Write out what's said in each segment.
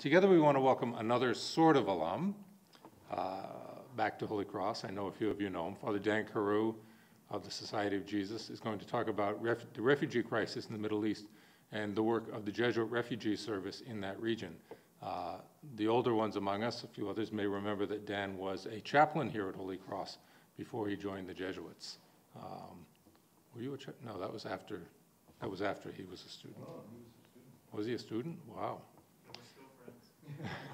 Together we want to welcome another sort of alum uh, back to Holy Cross. I know a few of you know him. Father Dan Corrou of the Society of Jesus is going to talk about ref the refugee crisis in the Middle East and the work of the Jesuit Refugee Service in that region. Uh, the older ones among us, a few others, may remember that Dan was a chaplain here at Holy Cross before he joined the Jesuits. Um, were you a no? That was after. That was after he was a student. Oh, he was a student. Was he a student? Wow.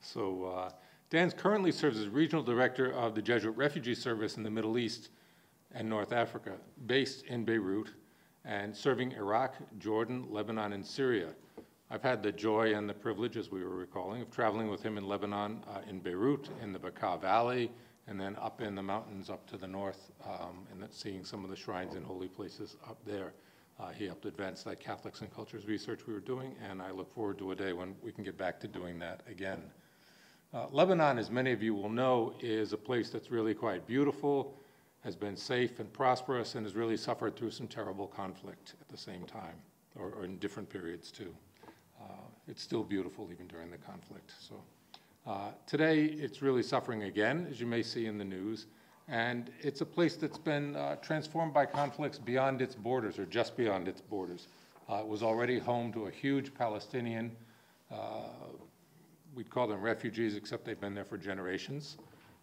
So uh, Dan currently serves as regional director of the Jesuit Refugee Service in the Middle East and North Africa, based in Beirut, and serving Iraq, Jordan, Lebanon, and Syria. I've had the joy and the privilege, as we were recalling, of traveling with him in Lebanon, uh, in Beirut, in the Bekaa Valley, and then up in the mountains up to the north, um, and seeing some of the shrines and holy places up there. Uh, he helped advance that Catholics and Cultures research we were doing, and I look forward to a day when we can get back to doing that again. Uh, Lebanon, as many of you will know, is a place that's really quite beautiful, has been safe and prosperous, and has really suffered through some terrible conflict at the same time, or, or in different periods too. Uh, it's still beautiful even during the conflict. So uh, today, it's really suffering again, as you may see in the news, and it's a place that's been uh, transformed by conflicts beyond its borders, or just beyond its borders. Uh, it was already home to a huge Palestinian uh, we'd call them refugees, except they've been there for generations.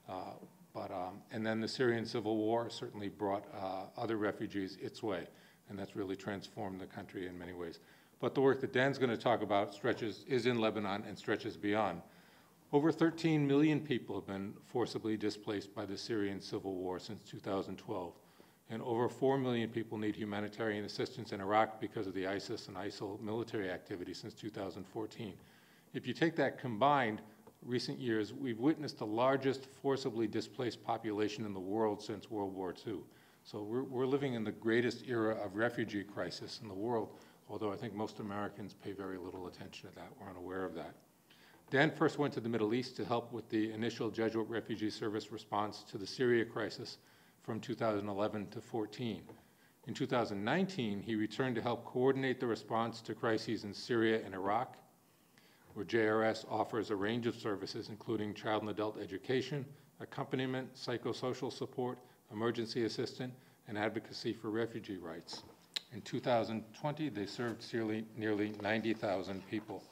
Uh, but, um, and then the Syrian civil war certainly brought uh, other refugees its way, and that's really transformed the country in many ways. But the work that Dan's going to talk about stretches, is in Lebanon and stretches beyond. Over 13 million people have been forcibly displaced by the Syrian civil war since 2012, and over 4 million people need humanitarian assistance in Iraq because of the ISIS and ISIL military activity since 2014. If you take that combined, recent years, we've witnessed the largest forcibly displaced population in the world since World War II. So we're, we're living in the greatest era of refugee crisis in the world, although I think most Americans pay very little attention to that. We're unaware of that. Dan first went to the Middle East to help with the initial Jesuit Refugee Service response to the Syria crisis from 2011 to 14. In 2019, he returned to help coordinate the response to crises in Syria and Iraq, where JRS offers a range of services, including child and adult education, accompaniment, psychosocial support, emergency assistance, and advocacy for refugee rights. In 2020, they served nearly 90,000 people.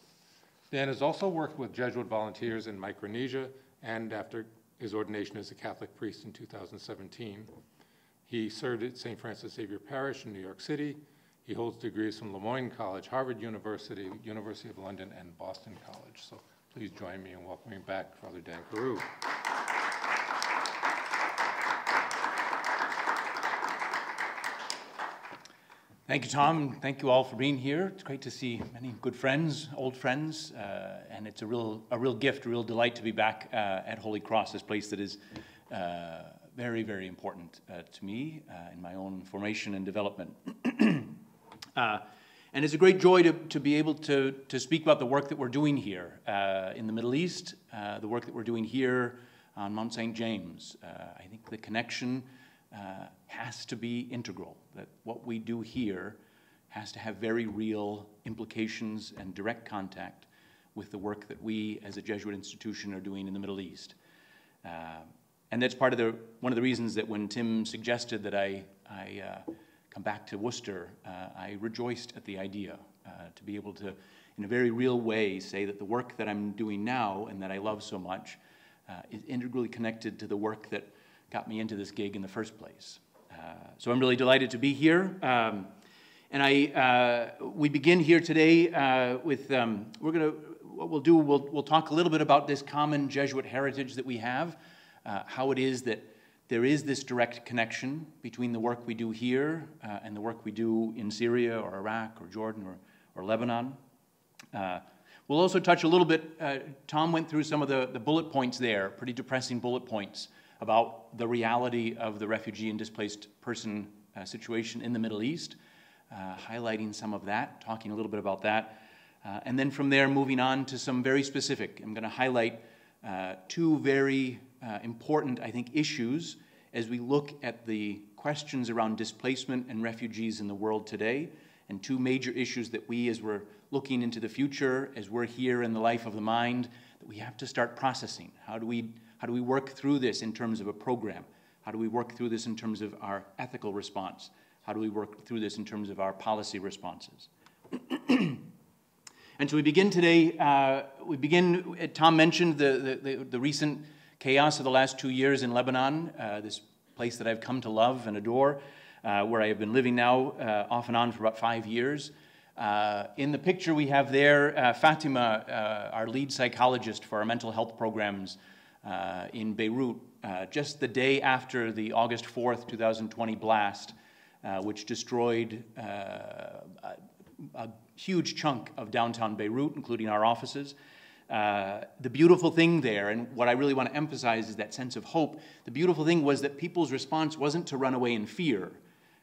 Dan has also worked with Jesuit volunteers in Micronesia and after his ordination as a Catholic priest in 2017. He served at St. Francis Xavier Parish in New York City he holds degrees from Le Moyne College, Harvard University, University of London, and Boston College. So please join me in welcoming back Father Dan Corrou. Thank you, Tom. And thank you all for being here. It's great to see many good friends, old friends, uh, and it's a real, a real gift, a real delight to be back uh, at Holy Cross, this place that is uh, very, very important uh, to me uh, in my own formation and development. Uh, and it's a great joy to, to be able to, to speak about the work that we're doing here in the Middle East, the work that we're doing here on Mount St. James. I think the connection uh, has to be integral, that what we do here has to have very real implications and direct contact with the work that we as a Jesuit institution are doing in the Middle East. Uh, and that's part of the, one of the reasons that when Tim suggested that I, I come back to Worcester, uh, I rejoiced at the idea uh, to be able to, in a very real way, say that the work that I'm doing now and that I love so much uh, is integrally connected to the work that got me into this gig in the first place. Uh, so I'm really delighted to be here. Um, and I, uh, we begin here today uh, with, um, we're going to, what we'll do, we'll, we'll talk a little bit about this common Jesuit heritage that we have, how it is that there is this direct connection between the work we do here uh, and the work we do in Syria or Iraq or Jordan or, or Lebanon. Uh, we'll also touch a little bit, uh, Tom went through some of the, the bullet points there, pretty depressing bullet points about the reality of the refugee and displaced person uh, situation in the Middle East, uh, highlighting some of that, talking a little bit about that. Uh, and then from there, moving on to some very specific. I'm going to highlight two very uh, important, I think, issues as we look at the questions around displacement and refugees in the world today and two major issues that we, as we're looking into the future, as we're here in the life of the mind, that we have to start processing. How do we, how do we work through this in terms of a program? How do we work through this in terms of our ethical response? How do we work through this in terms of our policy responses? and so we begin today, uh, we begin, uh, Tom mentioned the, the, the, the, recent chaos of the last two years in Lebanon, uh, this place that I've come to love and adore, uh, where I have been living now uh, off and on for about five years. In the picture we have there, Fatima, our lead psychologist for our mental health programs in Beirut, just the day after the August 4th, 2020 blast, uh, which destroyed uh, a, a, huge chunk of downtown Beirut, including our offices. Uh, the beautiful thing there, and what I really want to emphasize is that sense of hope. The beautiful thing was that people's response wasn't to run away in fear.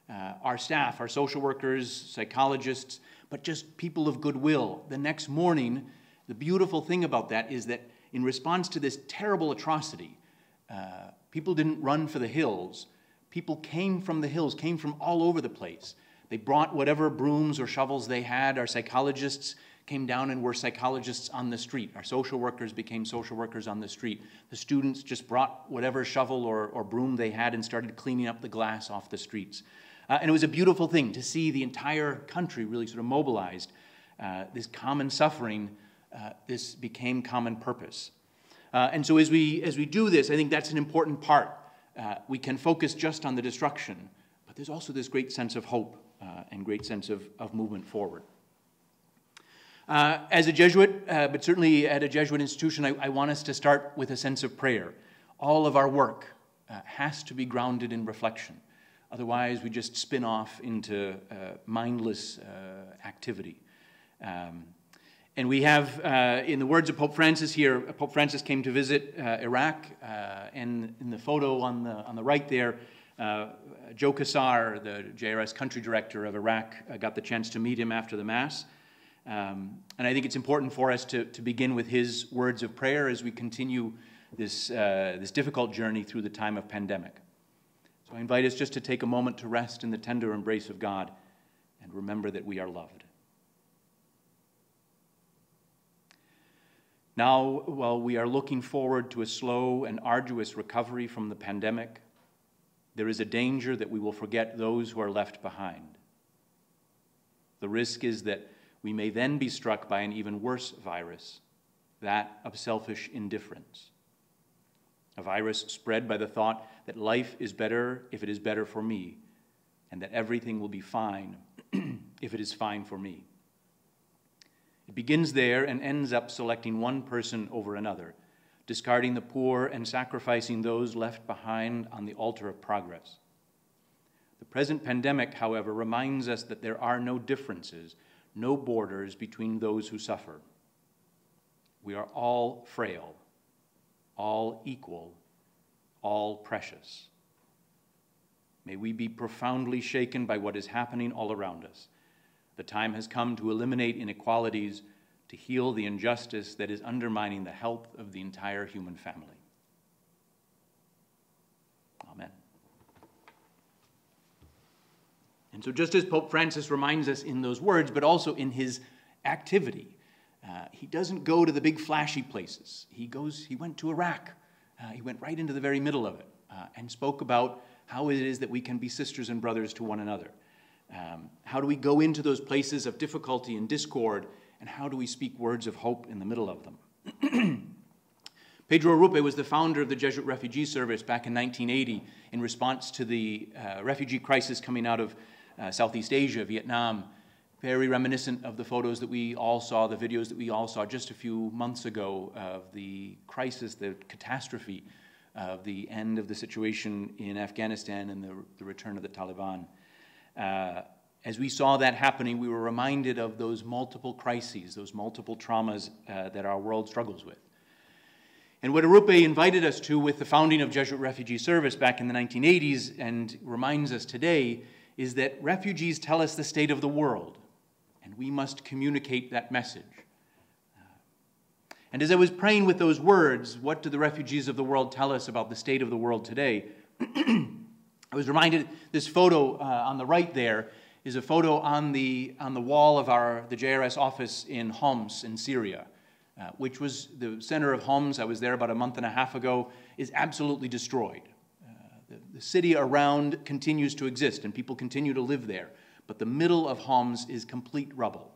Uh, our staff, our social workers, psychologists, but just people of goodwill. The next morning, the beautiful thing about that is that in response to this terrible atrocity, uh, people didn't run for the hills. People came from the hills, came from all over the place. They brought whatever brooms or shovels they had. Our psychologists came down and were psychologists on the street. Our social workers became social workers on the street. The students just brought whatever shovel or, or broom they had and started cleaning up the glass off the streets. Uh, and it was a beautiful thing to see the entire country really sort of mobilized. Uh, this common suffering, uh, this became common purpose. Uh, and so as we, as we do this, I think that's an important part uh, we can focus just on the destruction, but there's also this great sense of hope uh, and great sense of, of movement forward. Uh, as a Jesuit, but certainly at a Jesuit institution, I, I, want us to start with a sense of prayer. All of our work has to be grounded in reflection. Otherwise, we just spin off into mindless activity. Um, and we have, uh, in the words of Pope Francis here, Pope Francis came to visit uh, Iraq, uh, and in the photo on the, on the right there, uh, Joe Kassar, the JRS country director of Iraq, uh, got the chance to meet him after the Mass. Um, and I think it's important for us to, to begin with his words of prayer as we continue this, uh, this difficult journey through the time of pandemic. So I invite us just to take a moment to rest in the tender embrace of God and remember that we are loved. Now, while we are looking forward to a slow and arduous recovery from the pandemic, there is a danger that we will forget those who are left behind. The risk is that we may then be struck by an even worse virus, that of selfish indifference. A virus spread by the thought that life is better if it is better for me, and that everything will be fine if it is fine for me. It begins there and ends up selecting one person over another, discarding the poor and sacrificing those left behind on the altar of progress. The present pandemic, however, reminds us that there are no differences, no borders between those who suffer. We are all frail, all equal, all precious. May we be profoundly shaken by what is happening all around us the time has come to eliminate inequalities, to heal the injustice that is undermining the health of the entire human family. Amen. And so, just as Pope Francis reminds us in those words, but also in his activity, uh, he doesn't go to the big flashy places. He goes, he went to Iraq. Uh, he went right into the very middle of it uh, and spoke about how it is that we can be sisters and brothers to one another. Um, how do we go into those places of difficulty and discord, and how do we speak words of hope in the middle of them? Pedro Arrupe was the founder of the Jesuit Refugee Service back in 1980 in response to the uh, refugee crisis coming out of uh, Southeast Asia, Vietnam. Very reminiscent of the photos that we all saw, the videos that we all saw just a few months ago of the crisis, the catastrophe of the end of the situation in Afghanistan and the, the return of the Taliban. Uh, as we saw that happening, we were reminded of those multiple crises, those multiple traumas uh, that our world struggles with. And what Arrupe invited us to with the founding of Jesuit Refugee Service back in the 1980s and reminds us today is that refugees tell us the state of the world, and we must communicate that message. Uh, and as I was praying with those words, what do the refugees of the world tell us about the state of the world today? I was reminded this photo uh, on the right there is a photo on the, on the wall of our, the JRS office in Homs in Syria, uh, which was the center of Homs. I was there about a month and a half ago, is absolutely destroyed. Uh, the, the city around continues to exist and people continue to live there, but the middle of Homs is complete rubble.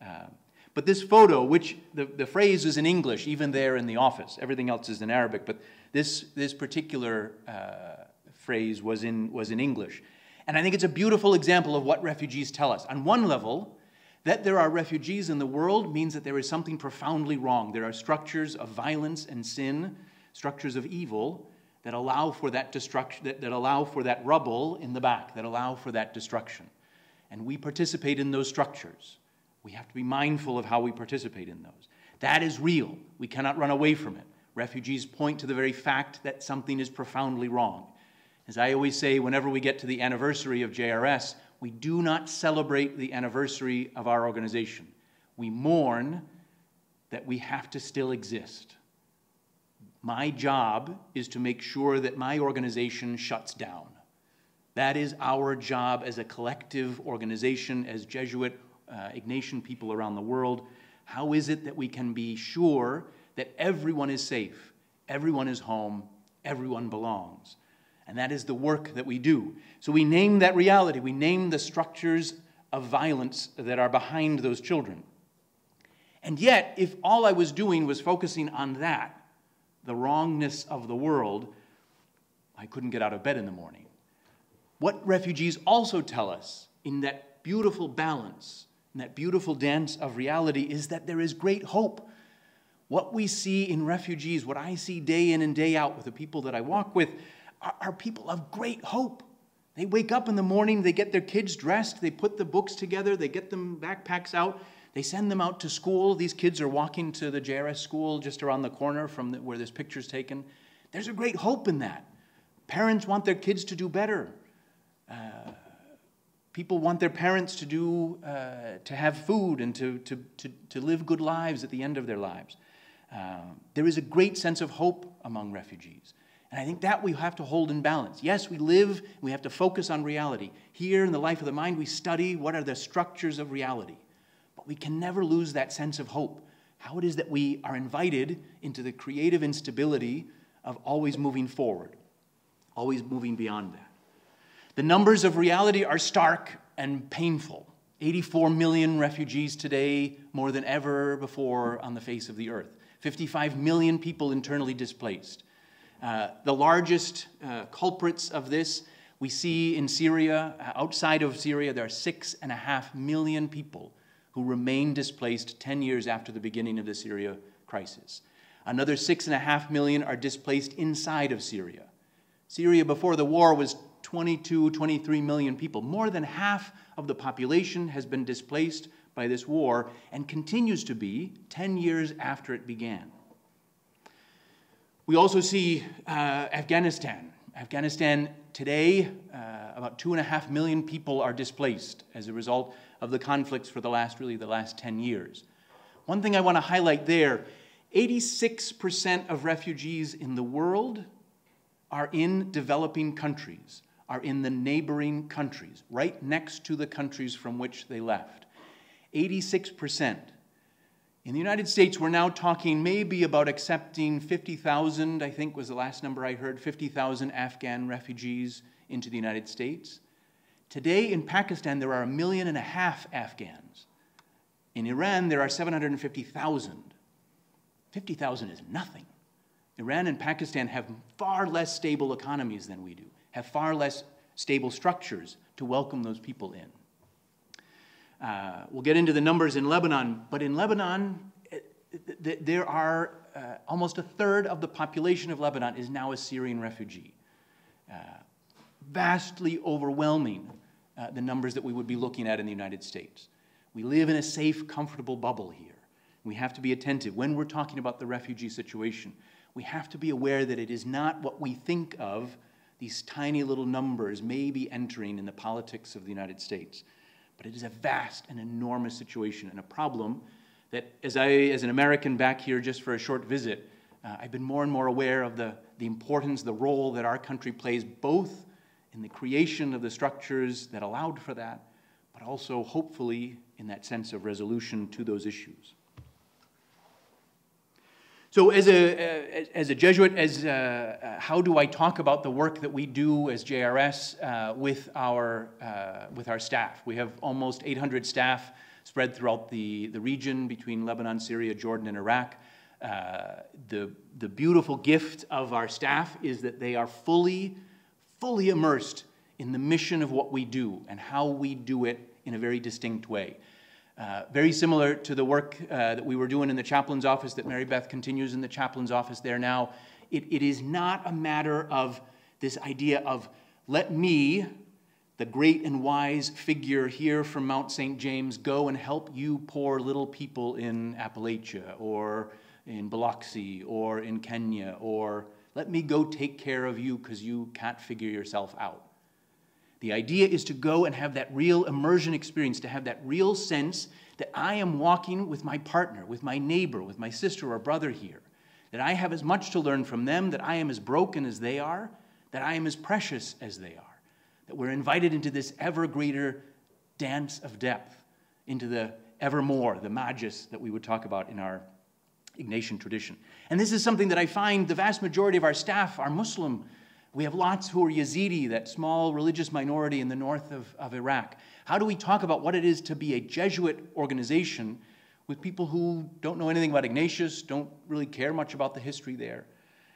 Uh, but this photo, which the, the phrase is in English, even there in the office, everything else is in Arabic, but this, this particular uh, phrase was in, was in English. And I think it's a beautiful example of what refugees tell us. On one level, that there are refugees in the world means that there is something profoundly wrong. There are structures of violence and sin, structures of evil that allow for that destruction, that, that allow for that rubble in the back, that allow for that destruction. And we participate in those structures. We have to be mindful of how we participate in those. That is real. We cannot run away from it. Refugees point to the very fact that something is profoundly wrong. As I always say, whenever we get to the anniversary of JRS, we do not celebrate the anniversary of our organization. We mourn that we have to still exist. My job is to make sure that my organization shuts down. That is our job as a collective organization, as Jesuit uh, Ignatian people around the world. How is it that we can be sure that everyone is safe, everyone is home, everyone belongs? And that is the work that we do. So we name that reality. We name the structures of violence that are behind those children. And yet, if all I was doing was focusing on that, the wrongness of the world, I couldn't get out of bed in the morning. What refugees also tell us in that beautiful balance, in that beautiful dance of reality, is that there is great hope. What we see in refugees, what I see day in and day out with the people that I walk with, are people of great hope. They wake up in the morning, they get their kids dressed, they put the books together, they get them backpacks out, they send them out to school. These kids are walking to the JRS school just around the corner from the, where this picture's taken. There's a great hope in that. Parents want their kids to do better. Uh, people want their parents to do uh, to have food and to, to, to, to live good lives at the end of their lives. Uh, there is a great sense of hope among refugees. And I think that we have to hold in balance. Yes, we live, we have to focus on reality. Here in the life of the mind, we study what are the structures of reality. But we can never lose that sense of hope. How it is that we are invited into the creative instability of always moving forward, always moving beyond that. The numbers of reality are stark and painful. 84 million refugees today, more than ever before on the face of the earth. 55 million people internally displaced. Uh, the largest uh, culprits of this we see in Syria. Uh, outside of Syria, there are six and a half million people who remain displaced 10 years after the beginning of the Syria crisis. Another six and a half million are displaced inside of Syria. Syria before the war was 22, 23 million people. More than half of the population has been displaced by this war and continues to be 10 years after it began. We also see uh, Afghanistan. Afghanistan today, uh, about two and a half million people are displaced as a result of the conflicts for the last, really, the last 10 years. One thing I want to highlight there 86% of refugees in the world are in developing countries, are in the neighboring countries, right next to the countries from which they left. 86%. In the United States, we're now talking maybe about accepting 50,000, I think was the last number I heard, 50,000 Afghan refugees into the United States. Today in Pakistan, there are a million and a half Afghans. In Iran, there are 750,000. 50,000 is nothing. Iran and Pakistan have far less stable economies than we do, have far less stable structures to welcome those people in. Uh, we'll get into the numbers in Lebanon, but in Lebanon, eh, there are uh, almost a third of the population of Lebanon is now a Syrian refugee. Uh, vastly overwhelming uh, the numbers that we would be looking at in the United States. We live in a safe, comfortable bubble here. We have to be attentive. When we're talking about the refugee situation, we have to be aware that it is not what we think of, these tiny little numbers maybe entering in the politics of the United States. But it is a vast and enormous situation and a problem that, as I, as an American back here just for a short visit, uh, I've been more and more aware of the, the importance, the role that our country plays both in the creation of the structures that allowed for that, but also hopefully in that sense of resolution to those issues. So, as a, uh, as a Jesuit, as, uh, uh, how do I talk about the work that we do as JRS uh, with, our, uh, with our staff? We have almost 800 staff spread throughout the, the region between Lebanon, Syria, Jordan, and Iraq. Uh, the, the beautiful gift of our staff is that they are fully, fully immersed in the mission of what we do and how we do it in a very distinct way. Uh, very similar to the work uh, that we were doing in the chaplain's office that Mary Beth continues in the chaplain's office there now. It, it is not a matter of this idea of let me, the great and wise figure here from Mount St. James, go and help you poor little people in Appalachia or in Biloxi or in Kenya or let me go take care of you because you can't figure yourself out. The idea is to go and have that real immersion experience, to have that real sense that I am walking with my partner, with my neighbor, with my sister or brother here, that I have as much to learn from them, that I am as broken as they are, that I am as precious as they are, that we're invited into this ever greater dance of depth, into the evermore, the magis that we would talk about in our Ignatian tradition. And this is something that I find the vast majority of our staff are Muslim we have lots who are Yazidi, that small religious minority in the north of, of Iraq. How do we talk about what it is to be a Jesuit organization with people who don't know anything about Ignatius, don't really care much about the history there?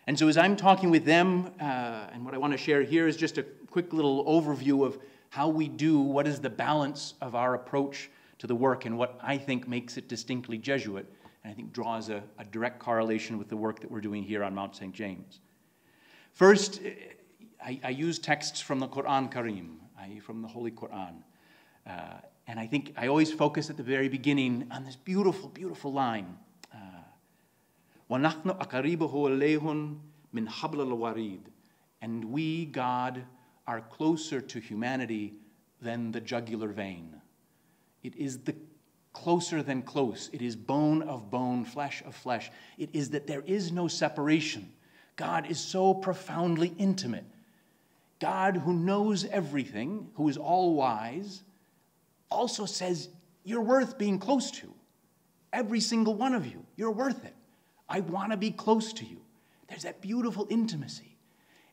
And so, as I'm talking with them, uh, and what I want to share here is just a quick little overview of how we do, what is the balance of our approach to the work, and what I think makes it distinctly Jesuit, and I think draws a, a direct correlation with the work that we're doing here on Mount St. James. First, I, I, use texts from the Quran Karim, I, from the Holy Quran. Uh, and I think I always focus at the very beginning on this beautiful, beautiful line. وَنَحْنُ أَقَرِيبُهُ إِلَيْهُن مِّنْ حَبْلِ الْوَرِيدِ And we, God, are closer to humanity than the jugular vein. It is the closer than close. It is bone of bone, flesh of flesh. It is that there is no separation. God is so profoundly intimate. God, who knows everything, who is all wise, also says, You're worth being close to. Every single one of you, you're worth it. I want to be close to you. There's that beautiful intimacy.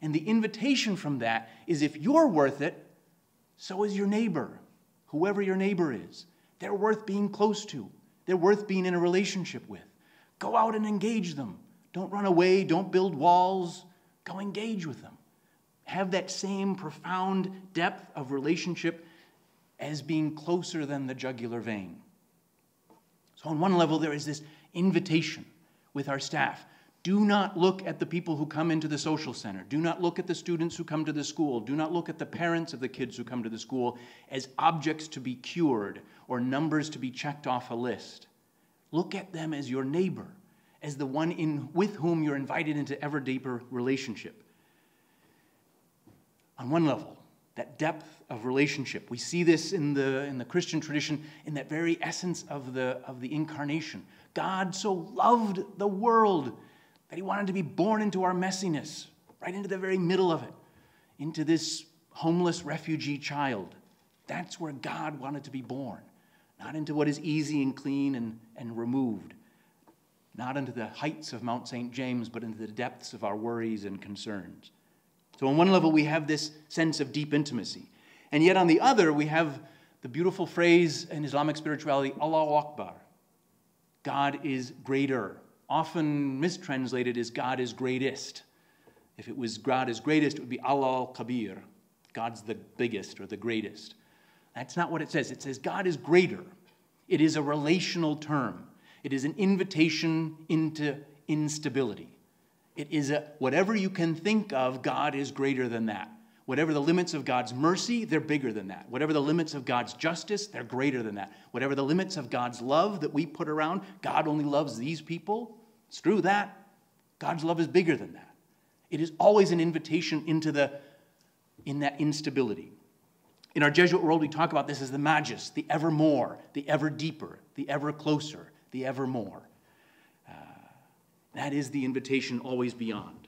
And the invitation from that is if you're worth it, so is your neighbor, whoever your neighbor is. They're worth being close to, they're worth being in a relationship with. Go out and engage them. Don't run away. Don't build walls. Go engage with them. Have that same profound depth of relationship as being closer than the jugular vein. So, on one level, there is this invitation with our staff. Do not look at the people who come into the social center. Do not look at the students who come to the school. Do not look at the parents of the kids who come to the school as objects to be cured or numbers to be checked off a list. Look at them as your neighbor as the one in, with whom you're invited into ever deeper relationship. On one level, that depth of relationship. We see this in the, in the Christian tradition in that very essence of the, of the incarnation. God so loved the world that he wanted to be born into our messiness, right into the very middle of it, into this homeless refugee child. That's where God wanted to be born, not into what is easy and clean and, and removed not into the heights of Mount St. James, but into the depths of our worries and concerns. So, on one level, we have this sense of deep intimacy. And yet, on the other, we have the beautiful phrase in Islamic spirituality, Allahu Akbar. God is greater. Often mistranslated as God is greatest. If it was God is greatest, it would be Allah Kabir. God's the biggest or the greatest. That's not what it says. It says God is greater. It is a relational term. It is an invitation into instability. It is a whatever you can think of, God is greater than that. Whatever the limits of God's mercy, they're bigger than that. Whatever the limits of God's justice, they're greater than that. Whatever the limits of God's love that we put around, God only loves these people. Screw that. God's love is bigger than that. It is always an invitation into the in that instability. In our Jesuit world, we talk about this as the magis, the ever more, the ever deeper, the ever closer the evermore. Uh, that is the invitation always beyond.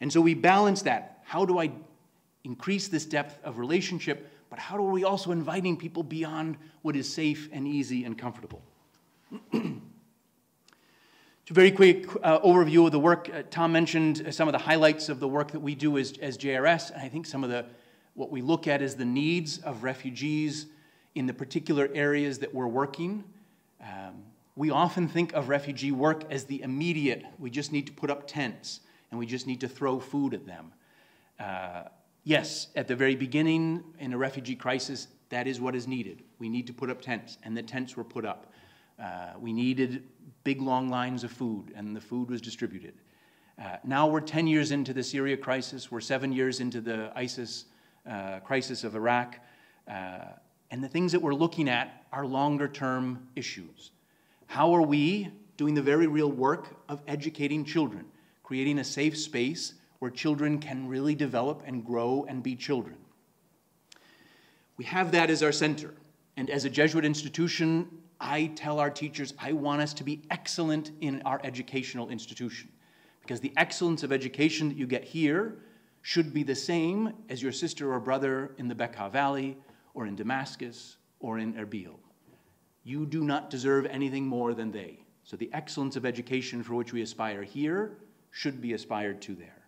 And so we balance that. How do I increase this depth of relationship but how are we also inviting people beyond what is safe and easy and comfortable? a very quick uh, overview of the work. Uh, Tom mentioned some of the highlights of the work that we do as, as JRS, and I think some of the what we look at is the needs of refugees in the particular areas that we're working. Um, we often think of refugee work as the immediate. We just need to put up tents and we just need to throw food at them. Uh, yes, at the very beginning in a refugee crisis, that is what is needed. We need to put up tents, and the tents were put up. Uh, we needed big long lines of food, and the food was distributed. Uh, now we're 10 years into the Syria crisis, we're seven years into the ISIS uh, crisis of Iraq, uh, and the things that we're looking at are longer term issues. How are we doing the very real work of educating children, creating a safe space where children can really develop and grow and be children? We have that as our center. And as a Jesuit institution, I tell our teachers I want us to be excellent in our educational institution. Because the excellence of education that you get here should be the same as your sister or brother in the Bekaa Valley or in Damascus or in Erbil. You do not deserve anything more than they. So the excellence of education for which we aspire here should be aspired to there.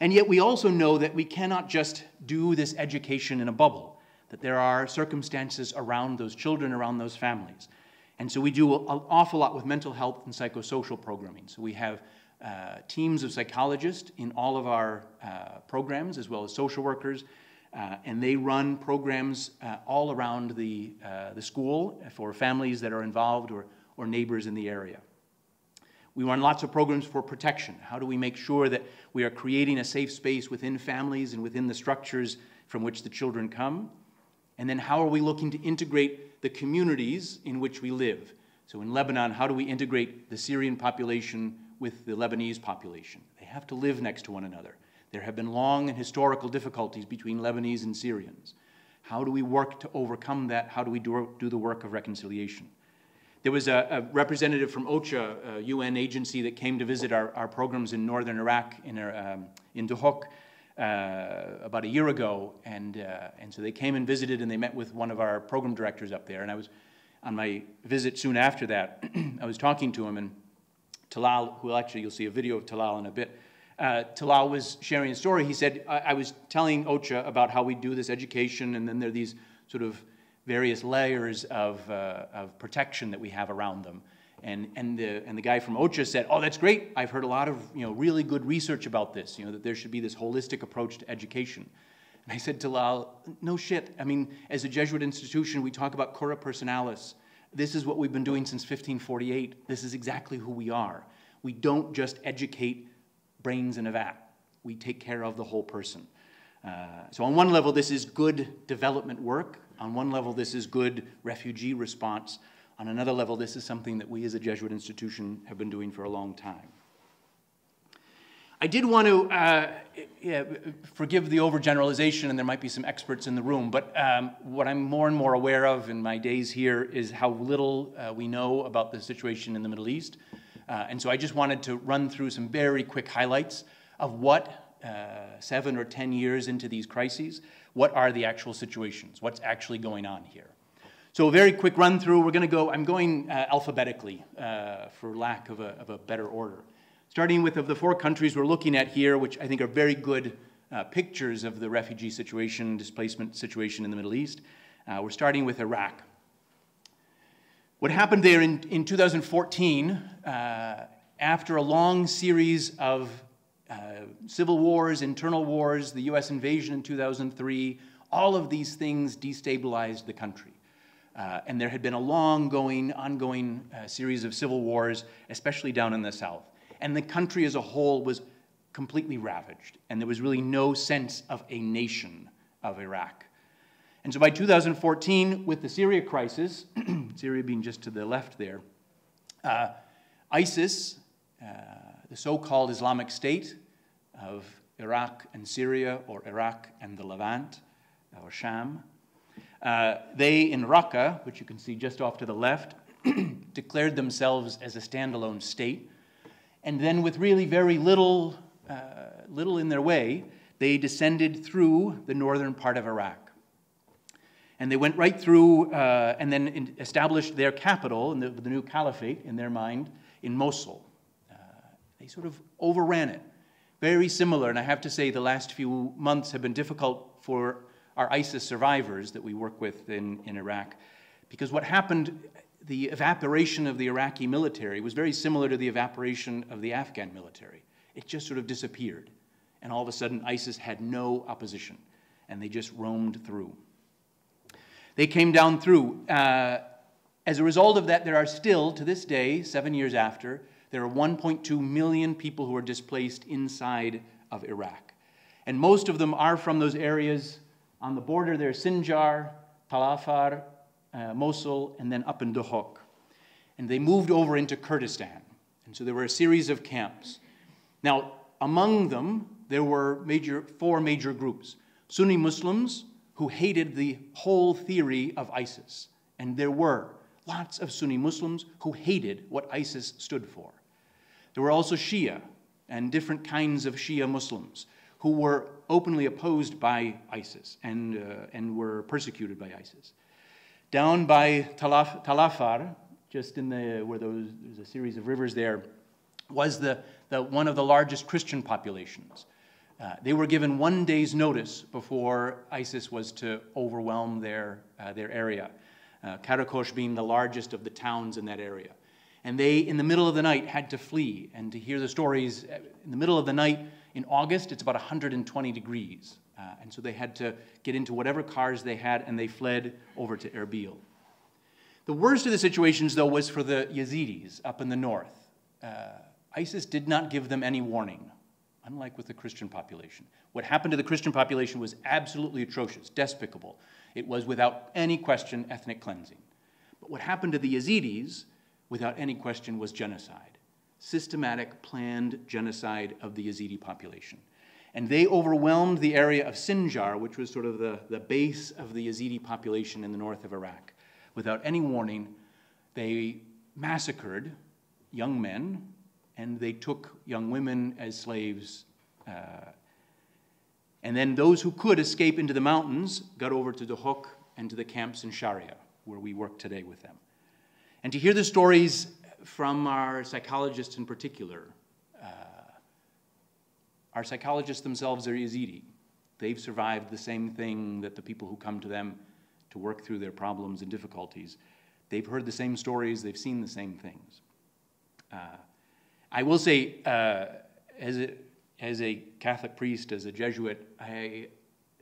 And yet we also know that we cannot just do this education in a bubble that there are circumstances around those children, around those families. And so we do an awful lot with mental health and psychosocial programming. So we have uh, teams of psychologists in all of our uh, programs, as well as social workers, uh, and they run programs uh, all around the, uh, the school for families that are involved or, or neighbors in the area. We run lots of programs for protection. How do we make sure that we are creating a safe space within families and within the structures from which the children come? And then how are we looking to integrate the communities in which we live? So in Lebanon, how do we integrate the Syrian population with the Lebanese population? They have to live next to one another. There have been long and historical difficulties between Lebanese and Syrians. How do we work to overcome that? How do we do, do the work of reconciliation? There was a, a, representative from OCHA, a UN agency, that came to visit our, our programs in northern Iraq, in, our, um, in Duhok, uh, about a year ago, and, uh, and so they came and visited and they met with one of our program directors up there. And I was on my visit soon after that, I was talking to him, and Talal, who actually you'll see a video of Talal in a bit, uh, Talal was sharing a story. He said, I, I was telling OCHA about how we do this education, and then there are these sort of various layers of, uh, of protection that we have around them. And, and, the, and the guy from OCHA said, oh, that's great. I've heard a lot of you know, really good research about this, you know, that there should be this holistic approach to education. And I said to Lal, no shit. I mean, as a Jesuit institution, we talk about cura personalis. This is what we've been doing since 1548. This is exactly who we are. We don't just educate brains in a vat. We take care of the whole person. Uh, so on one level, this is good development work. On one level, this is good refugee response. On another level, this is something that we as a Jesuit institution have been doing for a long time. I did want to uh, yeah, forgive the overgeneralization, and there might be some experts in the room, but um, what I'm more and more aware of in my days here is how little uh, we know about the situation in the Middle East. Uh, and so I just wanted to run through some very quick highlights of what, uh, seven or 10 years into these crises, what are the actual situations? What's actually going on here? So a very quick run through. We're going to go, I'm going uh, alphabetically uh, for lack of a, of a, better order. Starting with of the four countries we're looking at here, which I think are very good uh, pictures of the refugee situation, displacement situation in the Middle East. Uh, we're starting with Iraq. What happened there in, in 2014, uh, after a long series of uh, civil wars, internal wars, the US invasion in 2003, all of these things destabilized the country. Uh, and there had been a long going, ongoing uh, series of civil wars, especially down in the south. And the country as a whole was completely ravaged, and there was really no sense of a nation of Iraq. And so by 2014, with the Syria crisis, Syria being just to the left there, uh, ISIS, uh, the so called Islamic State of Iraq and Syria, or Iraq and the Levant, or Sham, uh, they, in Raqqa, which you can see just off to the left, declared themselves as a standalone state. And then, with really very little, uh, little in their way, they descended through the northern part of Iraq. And they went right through uh, and then in- established their capital, in the, the new caliphate in their mind, in Mosul. Uh, they sort of overran it. Very similar, and I have to say, the last few months have been difficult for our ISIS survivors that we work with in, in Iraq. Because what happened, the evaporation of the Iraqi military was very similar to the evaporation of the Afghan military. It just sort of disappeared. And all of a sudden, ISIS had no opposition, and they just roamed through. They came down through. Uh, as a result of that, there are still, to this day, seven years after, there are 1.2 million people who are displaced inside of Iraq. And most of them are from those areas on the border there Sinjar, Tal Afar, uh, Mosul, and then up in Duhok. And they moved over into Kurdistan. And so there were a series of camps. Now, among them, there were major, four major groups Sunni Muslims who hated the whole theory of ISIS. And there were lots of Sunni Muslims who hated what ISIS stood for. There were also Shia and different kinds of Shia Muslims who were openly opposed by ISIS and, uh, and were persecuted by ISIS. Down by Talaf, Talafar, just in the, where was, there's a series of rivers there, was the, the, one of the largest Christian populations. Uh, they were given one day's notice before ISIS was to overwhelm their, uh, their area, uh, Karakosh being the largest of the towns in that area. And they, in the middle of the night, had to flee. And to hear the stories, uh, in the middle of the night, in August, it's about 120 degrees. Uh, and so they had to get into whatever cars they had, and they fled over to Erbil. The worst of the situations, though, was for the Yazidis up in the north. Uh, ISIS did not give them any warning, unlike with the Christian population. What happened to the Christian population was absolutely atrocious, despicable. It was, without any question, ethnic cleansing. But what happened to the Yazidis, without any question, was genocide systematic, planned genocide of the Yazidi population. And they overwhelmed the area of Sinjar, which was sort of the, the base of the Yazidi population in the north of Iraq. Without any warning, they massacred young men and they took young women as slaves. Uh, and then those who could escape into the mountains got over to Duhok and to the camps in Sharia, where we work today with them. And to hear the stories from our psychologists in particular, uh, our psychologists themselves are Yazidi. They've survived the same thing that the people who come to them to work through their problems and difficulties. They've heard the same stories, they've seen the same things. Uh, I will say, uh, as, a, as a Catholic priest, as a Jesuit, I,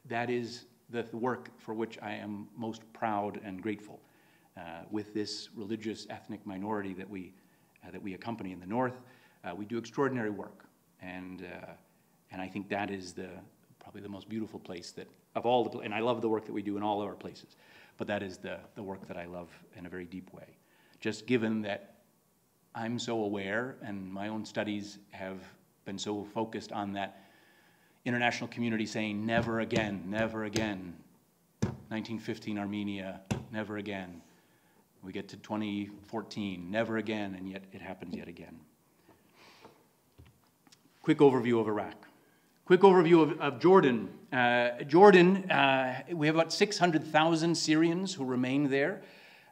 that is the work for which I am most proud and grateful. Uh, with this religious ethnic minority that we, uh, that we accompany in the north, uh, we do extraordinary work. And, uh, and I think that is the, probably the most beautiful place that, of all the, and I love the work that we do in all of our places, but that is the, the work that I love in a very deep way. Just given that I'm so aware, and my own studies have been so focused on that international community saying, never again, never again. 1915 Armenia, never again. We get to 2014, never again, and yet it happens yet again. Quick overview of Iraq. Quick overview of, of Jordan. Uh, Jordan, uh, we have about 600,000 Syrians who remain there.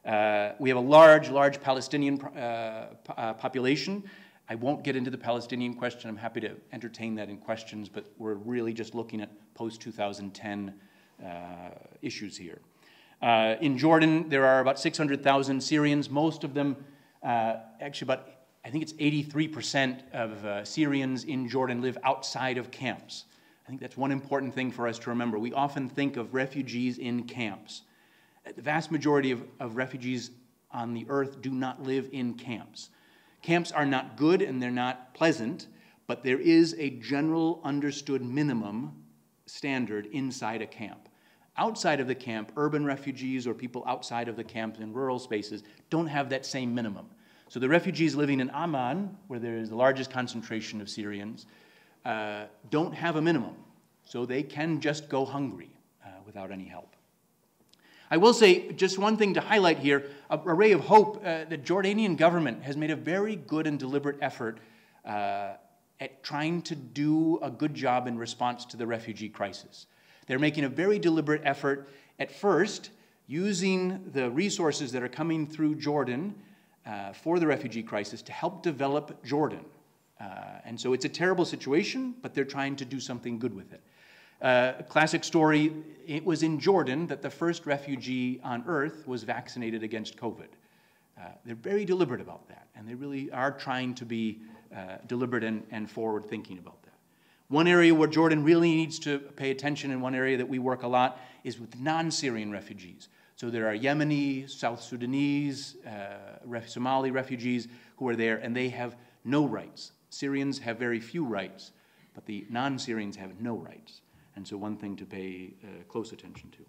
Uh, we have a large, large Palestinian uh, uh, population. I won't get into the Palestinian question. I'm happy to entertain that in questions, but we're really just looking at post 2010 uh, issues here. Uh, in Jordan, there are about 600,000 Syrians. Most of them, actually, about I think it's 83% of Syrians in Jordan live outside of camps. I think that's one important thing for us to remember. We often think of refugees in camps. The vast majority of, of refugees on the earth do not live in camps. Camps are not good and they're not pleasant, but there is a general understood minimum standard inside a camp. Outside of the camp, urban refugees or people outside of the camp in rural spaces don't have that same minimum. So the refugees living in Amman, where there is the largest concentration of Syrians, uh, don't have a minimum. So they can just go hungry uh, without any help. I will say just one thing to highlight here a, a ray of hope. Uh, the Jordanian government has made a very good and deliberate effort uh, at trying to do a good job in response to the refugee crisis. They're making a very deliberate effort at first using the resources that are coming through Jordan uh, for the refugee crisis to help develop Jordan. Uh, and so it's a terrible situation, but they're trying to do something good with it. Uh, classic story it was in Jordan that the first refugee on earth was vaccinated against COVID. Uh, they're very deliberate about that, and they really are trying to be uh, deliberate and, and forward thinking about that. One area where Jordan really needs to pay attention, and one area that we work a lot, is with non Syrian refugees. So there are Yemeni, South Sudanese, uh, Somali refugees who are there, and they have no rights. Syrians have very few rights, but the non Syrians have no rights. And so, one thing to pay uh, close attention to.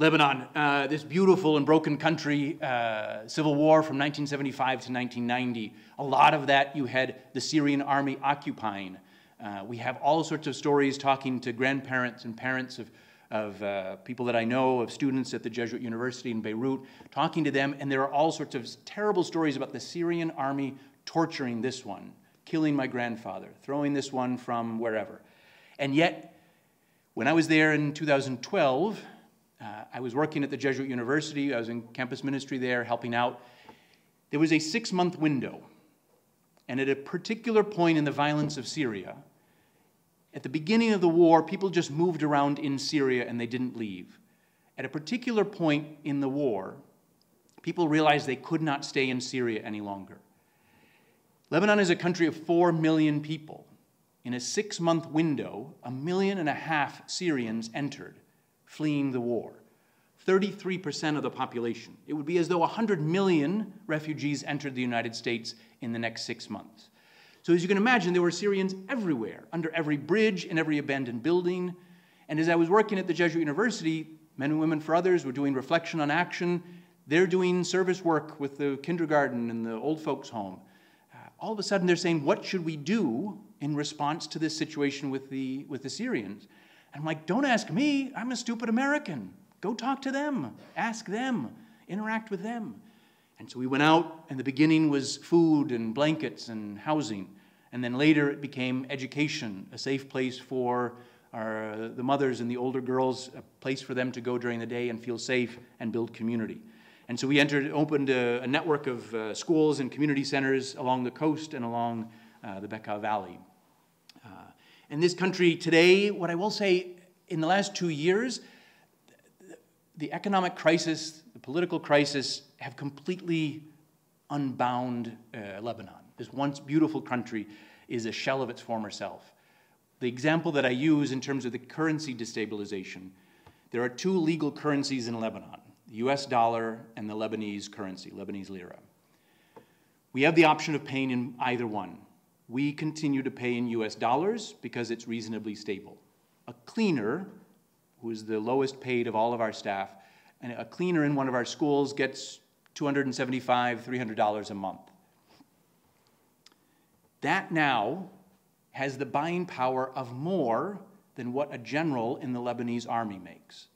Lebanon, uh, this beautiful and broken country, uh, civil war from 1975 to 1990. A lot of that you had the Syrian army occupying. Uh, we have all sorts of stories talking to grandparents and parents of, of uh, people that I know, of students at the Jesuit University in Beirut, talking to them, and there are all sorts of terrible stories about the Syrian army torturing this one, killing my grandfather, throwing this one from wherever. And yet, when I was there in 2012, uh, I was working at the Jesuit University. I was in campus ministry there, helping out. There was a six month window. And at a particular point in the violence of Syria, at the beginning of the war, people just moved around in Syria and they didn't leave. At a particular point in the war, people realized they could not stay in Syria any longer. Lebanon is a country of four million people. In a six month window, a million and a half Syrians entered fleeing the war. 33% of the population. It would be as though 100 million refugees entered the United States in the next six months. So, as you can imagine, there were Syrians everywhere, under every bridge, in every abandoned building. And as I was working at the Jesuit University, Men and Women for Others were doing reflection on action. They're doing service work with the kindergarten and the old folks' home. Uh, all of a sudden, they're saying, What should we do in response to this situation with the, with the Syrians? I'm like, don't ask me. I'm a stupid American. Go talk to them. Ask them. Interact with them. And so we went out, and the beginning was food and blankets and housing. And then later it became education, a safe place for our, the mothers and the older girls, a place for them to go during the day and feel safe and build community. And so we entered, opened a, a network of uh, schools and community centers along the coast and along uh, the Bekaa Valley. In this country today, what I will say, in the last two years, the economic crisis, the political crisis have completely unbound uh, Lebanon. This once beautiful country is a shell of its former self. The example that I use in terms of the currency destabilization, there are two legal currencies in Lebanon, the US dollar and the Lebanese currency, Lebanese lira. We have the option of paying in either one. We continue to pay in US dollars because it's reasonably stable. A cleaner, who is the lowest paid of all of our staff, and a cleaner in one of our schools gets 275, $300 a month. That now has the buying power of more than what a general in the Lebanese army makes.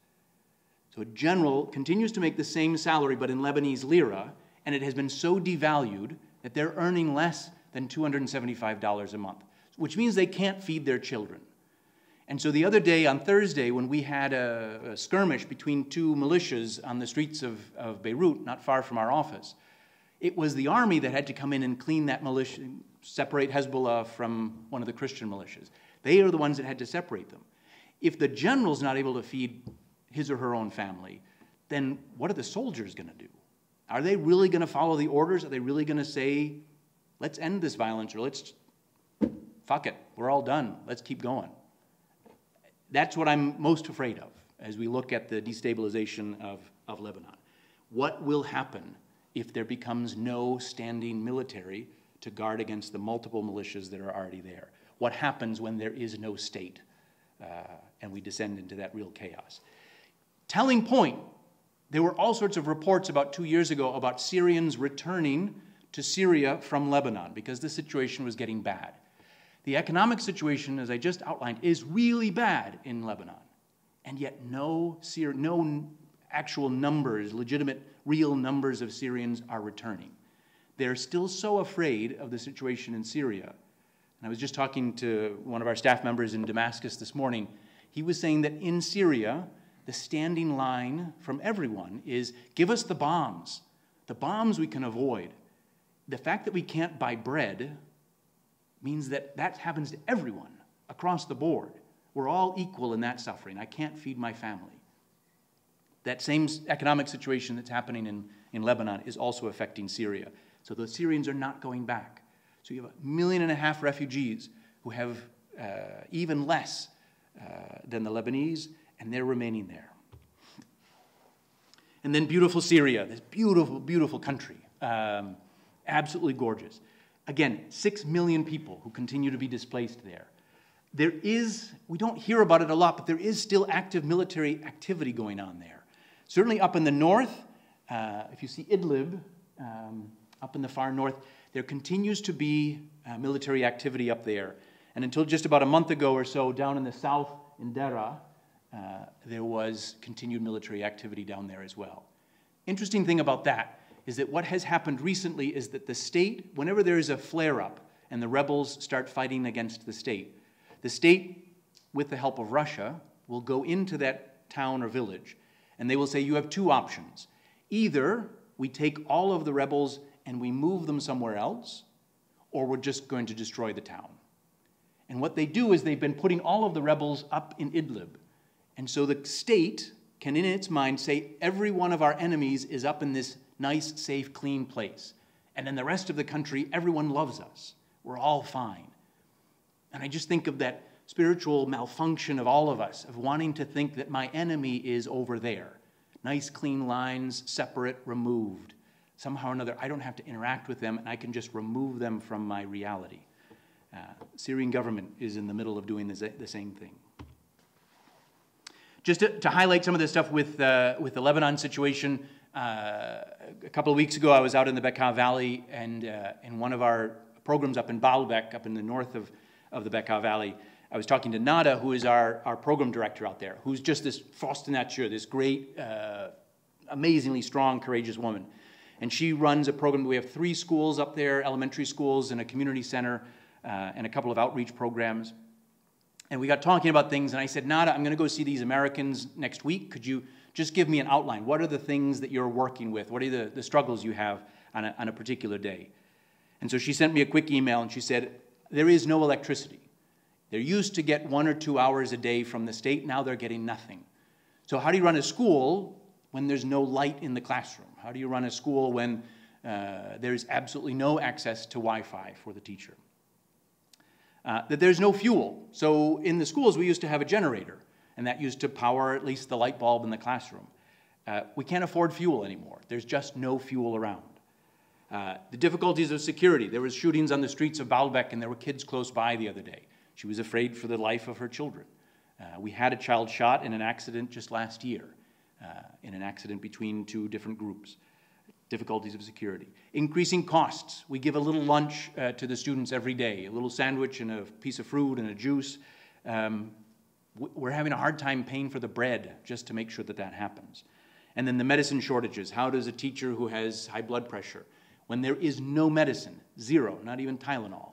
So a general continues to make the same salary, but in Lebanese lira, and it has been so devalued that they're earning less than $275 a month, which means they can't feed their children. And so the other day, on Thursday, when we had a, a skirmish between two militias on the streets of, of Beirut, not far from our office, it was the army that had to come in and clean that militia, separate Hezbollah from one of the Christian militias. They are the ones that had to separate them. If the general's not able to feed his or her own family, then what are the soldiers going to do? Are they really going to follow the orders? Are they really going to say, Let's end this violence or let's, fuck it, we're all done. Let's keep going. That's what I'm most afraid of as we look at the destabilization of, of Lebanon. What will happen if there becomes no standing military to guard against the multiple militias that are already there? What happens when there is no state uh, and we descend into that real chaos? Telling point, there were all sorts of reports about two years ago about Syrians returning to Syria from Lebanon because the situation was getting bad. The economic situation, as I just outlined, is really bad in Lebanon. And yet, no, Syri- no actual numbers, legitimate, real numbers of Syrians are returning. They're still so afraid of the situation in Syria. And I was just talking to one of our staff members in Damascus this morning. He was saying that in Syria, the standing line from everyone is give us the bombs. The bombs we can avoid. The fact that we can't buy bread means that that happens to everyone across the board. We're all equal in that suffering. I can't feed my family. That same economic situation that's happening in, in Lebanon is also affecting Syria. So the Syrians are not going back. So you have a million and a half refugees who have uh, even less uh, than the Lebanese, and they're remaining there. And then beautiful Syria, this beautiful, beautiful country, um, absolutely gorgeous. Again, six million people who continue to be displaced there. There is, we don't hear about it a lot, but there is still active military activity going on there. Certainly up in the north, uh, if you see Idlib, um, up in the far north, there continues to be uh, military activity up there. And until just about a month ago or so, down in the south, in Daraa, uh, there was continued military activity down there as well. Interesting thing about that is that what has happened recently is that the state, whenever there is a flare up and the rebels start fighting against the state, the state, with the help of Russia, will go into that town or village and they will say, You have two options. Either we take all of the rebels and we move them somewhere else, or we're just going to destroy the town. And what they do is they've been putting all of the rebels up in Idlib. And so the state can, in its mind, say every one of our enemies is up in this nice, safe, clean place. And in the rest of the country, everyone loves us. We're all fine. And I just think of that spiritual malfunction of all of us, of wanting to think that my enemy is over there. Nice, clean lines, separate, removed. Somehow or another, I don't have to interact with them, and I can just remove them from my reality. Uh, Syrian government is in the middle of doing the, the same thing. Just to, to, highlight some of this stuff with, uh, with the Lebanon situation, uh, a couple of weeks ago I was out in the Bekaa Valley and uh, in one of our programs up in Baalbek, up in the north of, of the Bekaa Valley, I was talking to Nada, who is our, our program director out there, who's just this force nature, this great, uh, amazingly strong, courageous woman. And she runs a program. We have three schools up there, elementary schools and a community center, uh, and a couple of outreach programs. And we got talking about things, and I said, Nada, I'm going to go see these Americans next week. Could you just give me an outline? What are the things that you're working with? What are the, the struggles you have on a, on a particular day? And so she sent me a quick email, and she said, There is no electricity. They used to get one or two hours a day from the state, now they're getting nothing. So, how do you run a school when there's no light in the classroom? How do you run a school when uh, there's absolutely no access to Wi Fi for the teacher? Uh, that there's no fuel. So, in the schools, we used to have a generator, and that used to power at least the light bulb in the classroom. Uh, we can't afford fuel anymore. There's just no fuel around. Uh, the difficulties of security. There was shootings on the streets of Baalbek, and there were kids close by the other day. She was afraid for the life of her children. Uh, we had a child shot in an accident just last year, uh, in an accident between two different groups. Difficulties of security. Increasing costs. We give a little lunch uh, to the students every day, a little sandwich and a piece of fruit and a juice. Um, we're having a hard time paying for the bread just to make sure that that happens. And then the medicine shortages. How does a teacher who has high blood pressure, when there is no medicine, zero, not even Tylenol,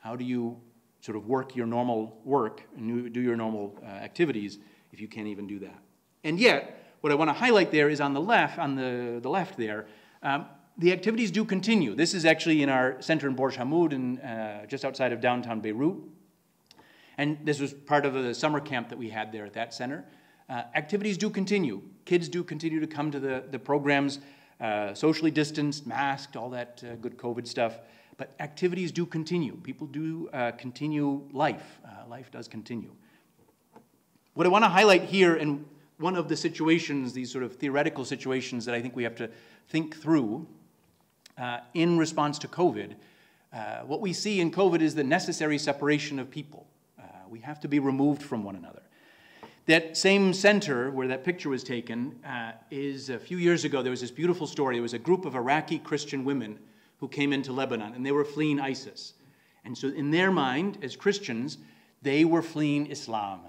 how do you sort of work your normal work and do your normal uh, activities if you can't even do that. And yet, what I want to highlight there is on the left, on the, the left there, um, the activities do continue. This is actually in our center in Bourj Hammoud, in, uh, just outside of downtown Beirut. And this was part of the summer camp that we had there at that center. Uh, activities do continue. Kids do continue to come to the, the programs, uh, socially distanced, masked, all that uh, good COVID stuff. But activities do continue. People do uh, continue life. Uh, life does continue. What I want to highlight here, and one of the situations, these sort of theoretical situations that I think we have to think through uh, in response to COVID, what we see in COVID is the necessary separation of people. We have to be removed from one another. That same center where that picture was taken uh, is a few years ago, there was this beautiful story. There was a group of Iraqi Christian women who came into Lebanon, and they were fleeing ISIS. And so, in their mind, as Christians, they were fleeing Islam.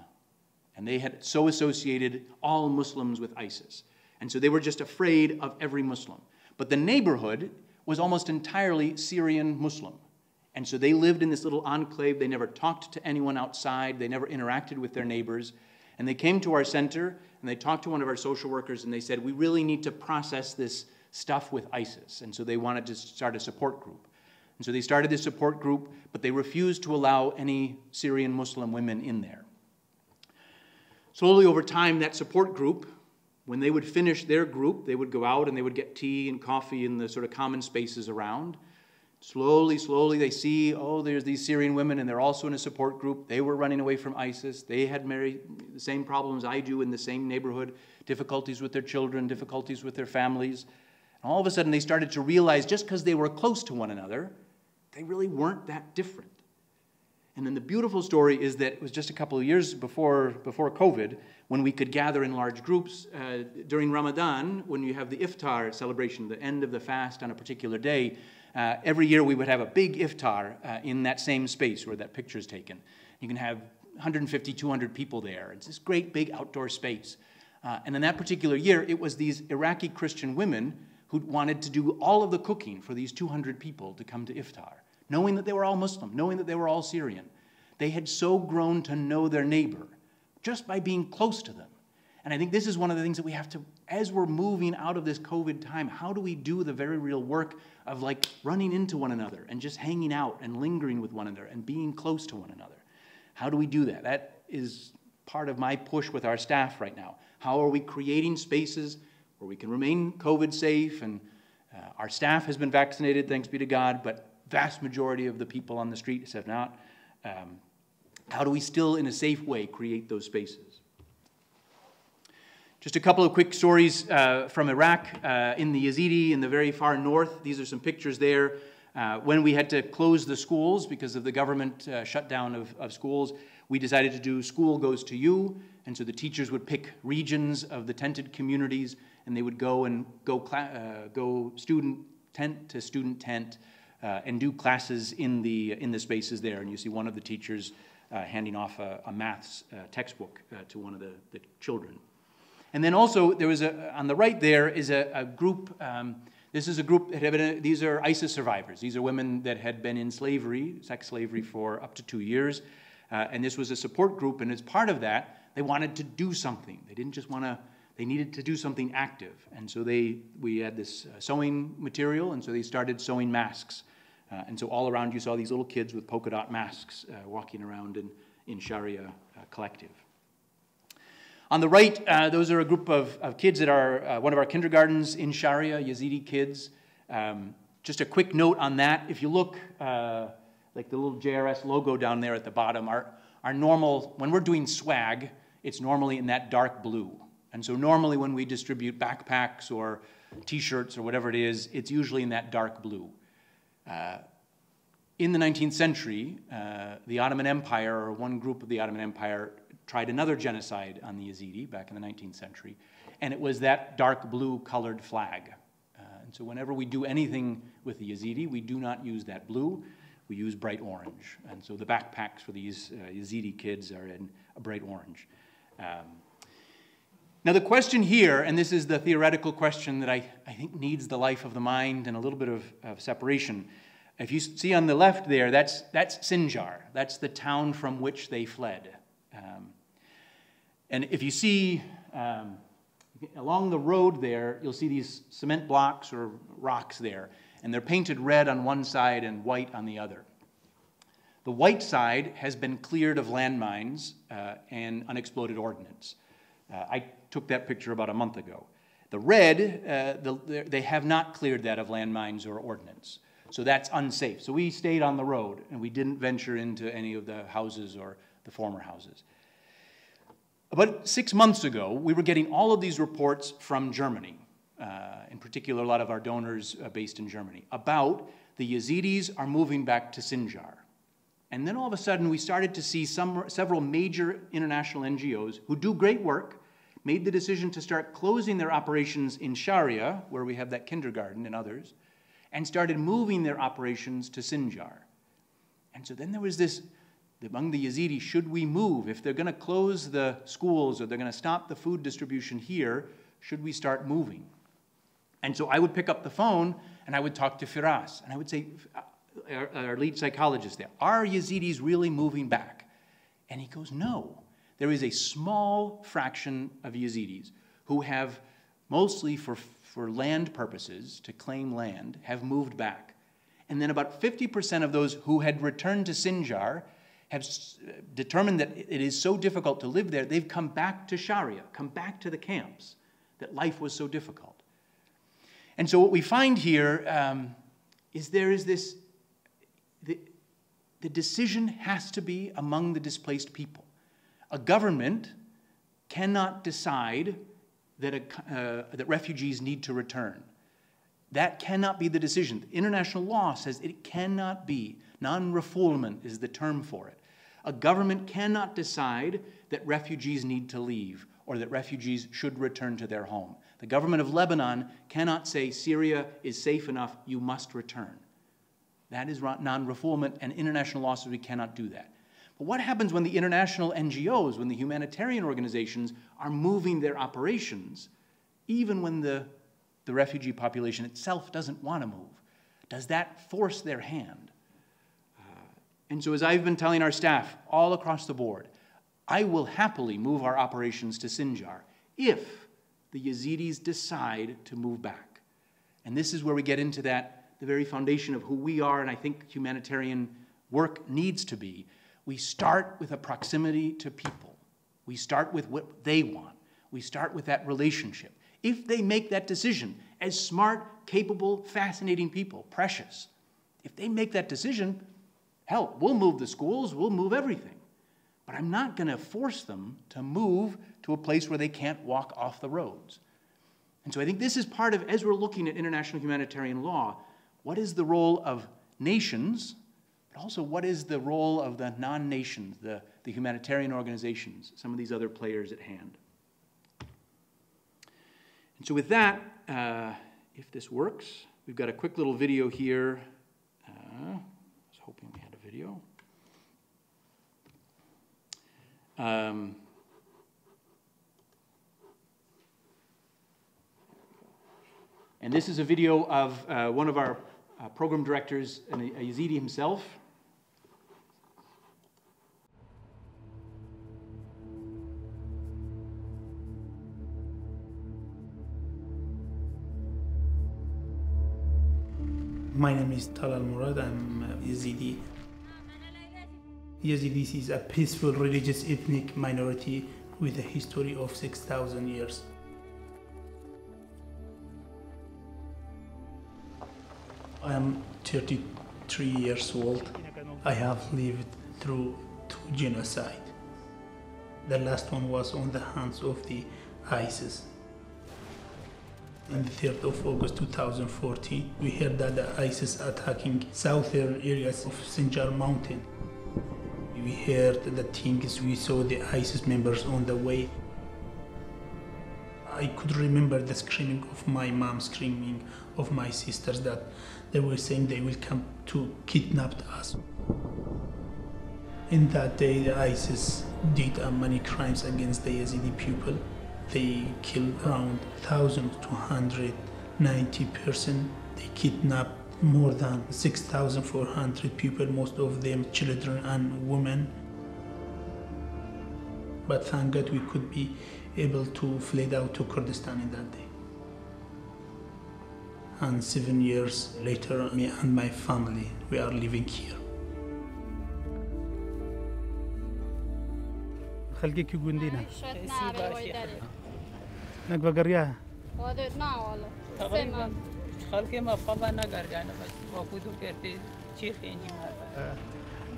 And they had so associated all Muslims with ISIS. And so they were just afraid of every Muslim. But the neighborhood was almost entirely Syrian Muslim. And so they lived in this little enclave. They never talked to anyone outside, they never interacted with their neighbors. And they came to our center and they talked to one of our social workers and they said, We really need to process this stuff with ISIS. And so they wanted to start a support group. And so they started this support group, but they refused to allow any Syrian Muslim women in there. Slowly over time, that support group, when they would finish their group, they would go out and they would get tea and coffee in the sort of common spaces around. Slowly, slowly, they see, oh, there's these Syrian women, and they're also in a support group. They were running away from ISIS. They had married, the same problems I do in the same neighborhood difficulties with their children, difficulties with their families. And all of a sudden, they started to realize just because they were close to one another, they really weren't that different. And then the beautiful story is that it was just a couple of years before, before COVID when we could gather in large groups. Uh, during Ramadan, when you have the iftar celebration, the end of the fast on a particular day, uh, every year we would have a big iftar uh, in that same space where that picture is taken. You can have 150, 200 people there. It's this great big outdoor space. Uh, and in that particular year, it was these Iraqi Christian women who wanted to do all of the cooking for these 200 people to come to iftar, knowing that they were all Muslim, knowing that they were all Syrian. They had so grown to know their neighbor just by being close to them. And I think this is one of the things that we have to, as we're moving out of this COVID time, how do we do the very real work of like running into one another and just hanging out and lingering with one another and being close to one another? How do we do that? That is part of my push with our staff right now. How are we creating spaces where we can remain COVID safe and uh, our staff has been vaccinated, thanks be to God, but vast majority of the people on the streets have not. Um, how do we still, in a safe way, create those spaces? Just a couple of quick stories uh, from Iraq. Uh, in the Yazidi, in the very far north, these are some pictures there. Uh, when we had to close the schools because of the government uh, shutdown of, of schools, we decided to do School Goes to You. And so the teachers would pick regions of the tented communities and they would go and go, uh, go student tent to student tent uh, and do classes in the, in the spaces there. And you see one of the teachers handing off a, a maths textbook to one of the, the children. And then also, there was a, on the right there is a, a group, um, this is a group that been, these are ISIS survivors. These are women that had been in slavery, sex slavery, for up to two years. Uh, and this was a support group, and as part of that, they wanted to do something. They didn't just want to, they needed to do something active. And so they, we had this uh, sewing material, and so they started sewing masks. Uh, and so all around you saw these little kids with polka dot masks uh, walking around in, in Sharia uh, Collective. On the right, uh, those are a group of, of kids that are uh, one of our kindergartens in Sharia, Yazidi kids. Um, just a quick note on that. If you look, uh, like the little JRS logo down there at the bottom, our, our normal, when we're doing swag, it's normally in that dark blue. And so normally when we distribute backpacks or t-shirts or whatever it is, it's usually in that dark blue. Uh, in the 19th century, uh, the Ottoman Empire, or one group of the Ottoman Empire, tried another genocide on the Yazidi back in the 19th century, and it was that dark blue colored flag. Uh, and so whenever we do anything with the Yazidi, we do not use that blue, we use bright orange. And so the backpacks for these uh, Yazidi kids are in a bright orange. Um, now, the question here, and this is the theoretical question that I, I think needs the life of the mind and a little bit of, of separation. If you see on the left there, that's, that's Sinjar. That's the town from which they fled. Um, and if you see um, along the road there, you'll see these cement blocks or rocks there, and they're painted red on one side and white on the other. The white side has been cleared of landmines uh, and unexploded ordnance. Uh, I took that picture about a month ago. The red, uh, the, they have not cleared that of landmines or ordnance. So that's unsafe. So we stayed on the road and we didn't venture into any of the houses or the former houses. About six months ago, we were getting all of these reports from Germany, uh, in particular, a lot of our donors uh, based in Germany, about the Yazidis are moving back to Sinjar. And then all of a sudden, we started to see some, several major international NGOs who do great work made the decision to start closing their operations in Sharia, where we have that kindergarten and others, and started moving their operations to Sinjar. And so then there was this among the Yazidi, should we move? If they're going to close the schools or they're going to stop the food distribution here, should we start moving? And so I would pick up the phone and I would talk to Firas and I would say, uh, our, our lead psychologist there, are Yazidis really moving back? And he goes, no. there is a small fraction of Yazidis who have, mostly for, for land purposes, to claim land, have moved back. And then about 50% of those who had returned to Sinjar have determined that it is so difficult to live there, they've come back to Sharia, come back to the camps, that life was so difficult. And so what we find here um, is there is this, the, the decision has to be among the displaced people. A government cannot decide that, a, uh, that refugees need to return. That cannot be the decision. International law says it cannot be. Non refoulement is the term for it. A government cannot decide that refugees need to leave or that refugees should return to their home. The government of Lebanon cannot say Syria is safe enough, you must return. That is non refoulement, and international law says we cannot do that. But what happens when the international NGOs, when the humanitarian organizations are moving their operations, even when the, the refugee population itself doesn't want to move? Does that force their hand? And so, as I've been telling our staff all across the board, I will happily move our operations to Sinjar if the Yazidis decide to move back. And this is where we get into that, the very foundation of who we are, and I think humanitarian work needs to be. We start with a proximity to people. We start with what they want. We start with that relationship. If they make that decision as smart, capable, fascinating people, precious, if they make that decision, hell, we'll move the schools, we'll move everything. But I'm not going to force them to move to a place where they can't walk off the roads. And so I think this is part of, as we're looking at international humanitarian law, what is the role of nations but also, what is the role of the non nations, the, the humanitarian organizations, some of these other players at hand? And so, with that, uh, if this works, we've got a quick little video here. Uh, I was hoping we had video. Um, and this is a video of uh, one of our uh, program directors, a, Yazidi himself, My name is Talal Murad. I'm Yazidi. Yazidis is a peaceful religious ethnic minority with a history of 6,000 years. I am 33 years old. I have lived through two genocide. The last one was on the hands of the ISIS on the 3rd of August 2014, we heard that the ISIS attacking southern areas of Sinjar mountain. We heard the things, we saw the ISIS members on the way. I could remember the screaming of my mom, screaming of my sisters that they were saying they will come to kidnap us. In that day, the ISIS did uh, many crimes against the Yazidi people they killed around 1,290 person. They kidnapped more than 6,400 people, most of them children and women. But thank God we could be able to flee out to Kurdistan in that day. And seven years later, me and my family, we are living here. خلقك يقولنا نقبة قريها ودنا والله تقريبا خلقي ما بقى نقر يعني بس وقودو كرتي شيخ ينجي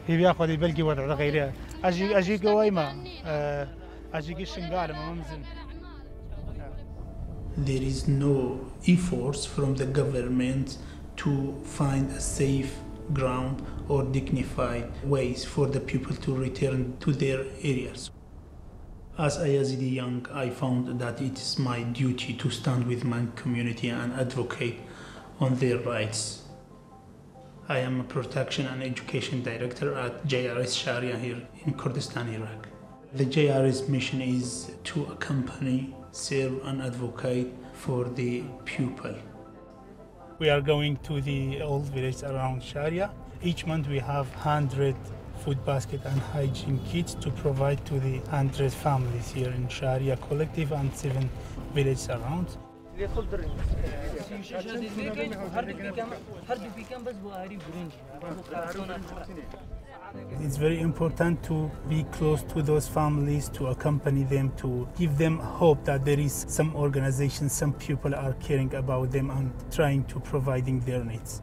هي بياخذ يبلقي وضع غيرها اجي اجي قويمه اجي قشن ما ممزن There is no efforts from the government to find a safe ground or dignified ways for the people to return to their areas. As a Yazidi young, I found that it is my duty to stand with my community and advocate on their rights. I am a protection and education director at JRS Sharia here in Kurdistan, Iraq. The JRS mission is to accompany, serve, and advocate for the pupil. We are going to the old village around Sharia. Each month we have 100 food basket and hygiene kits to provide to the 100 families here in Sharia Collective and seven villages around. It's very important to be close to those families, to accompany them, to give them hope that there is some organization, some people are caring about them and trying to providing their needs.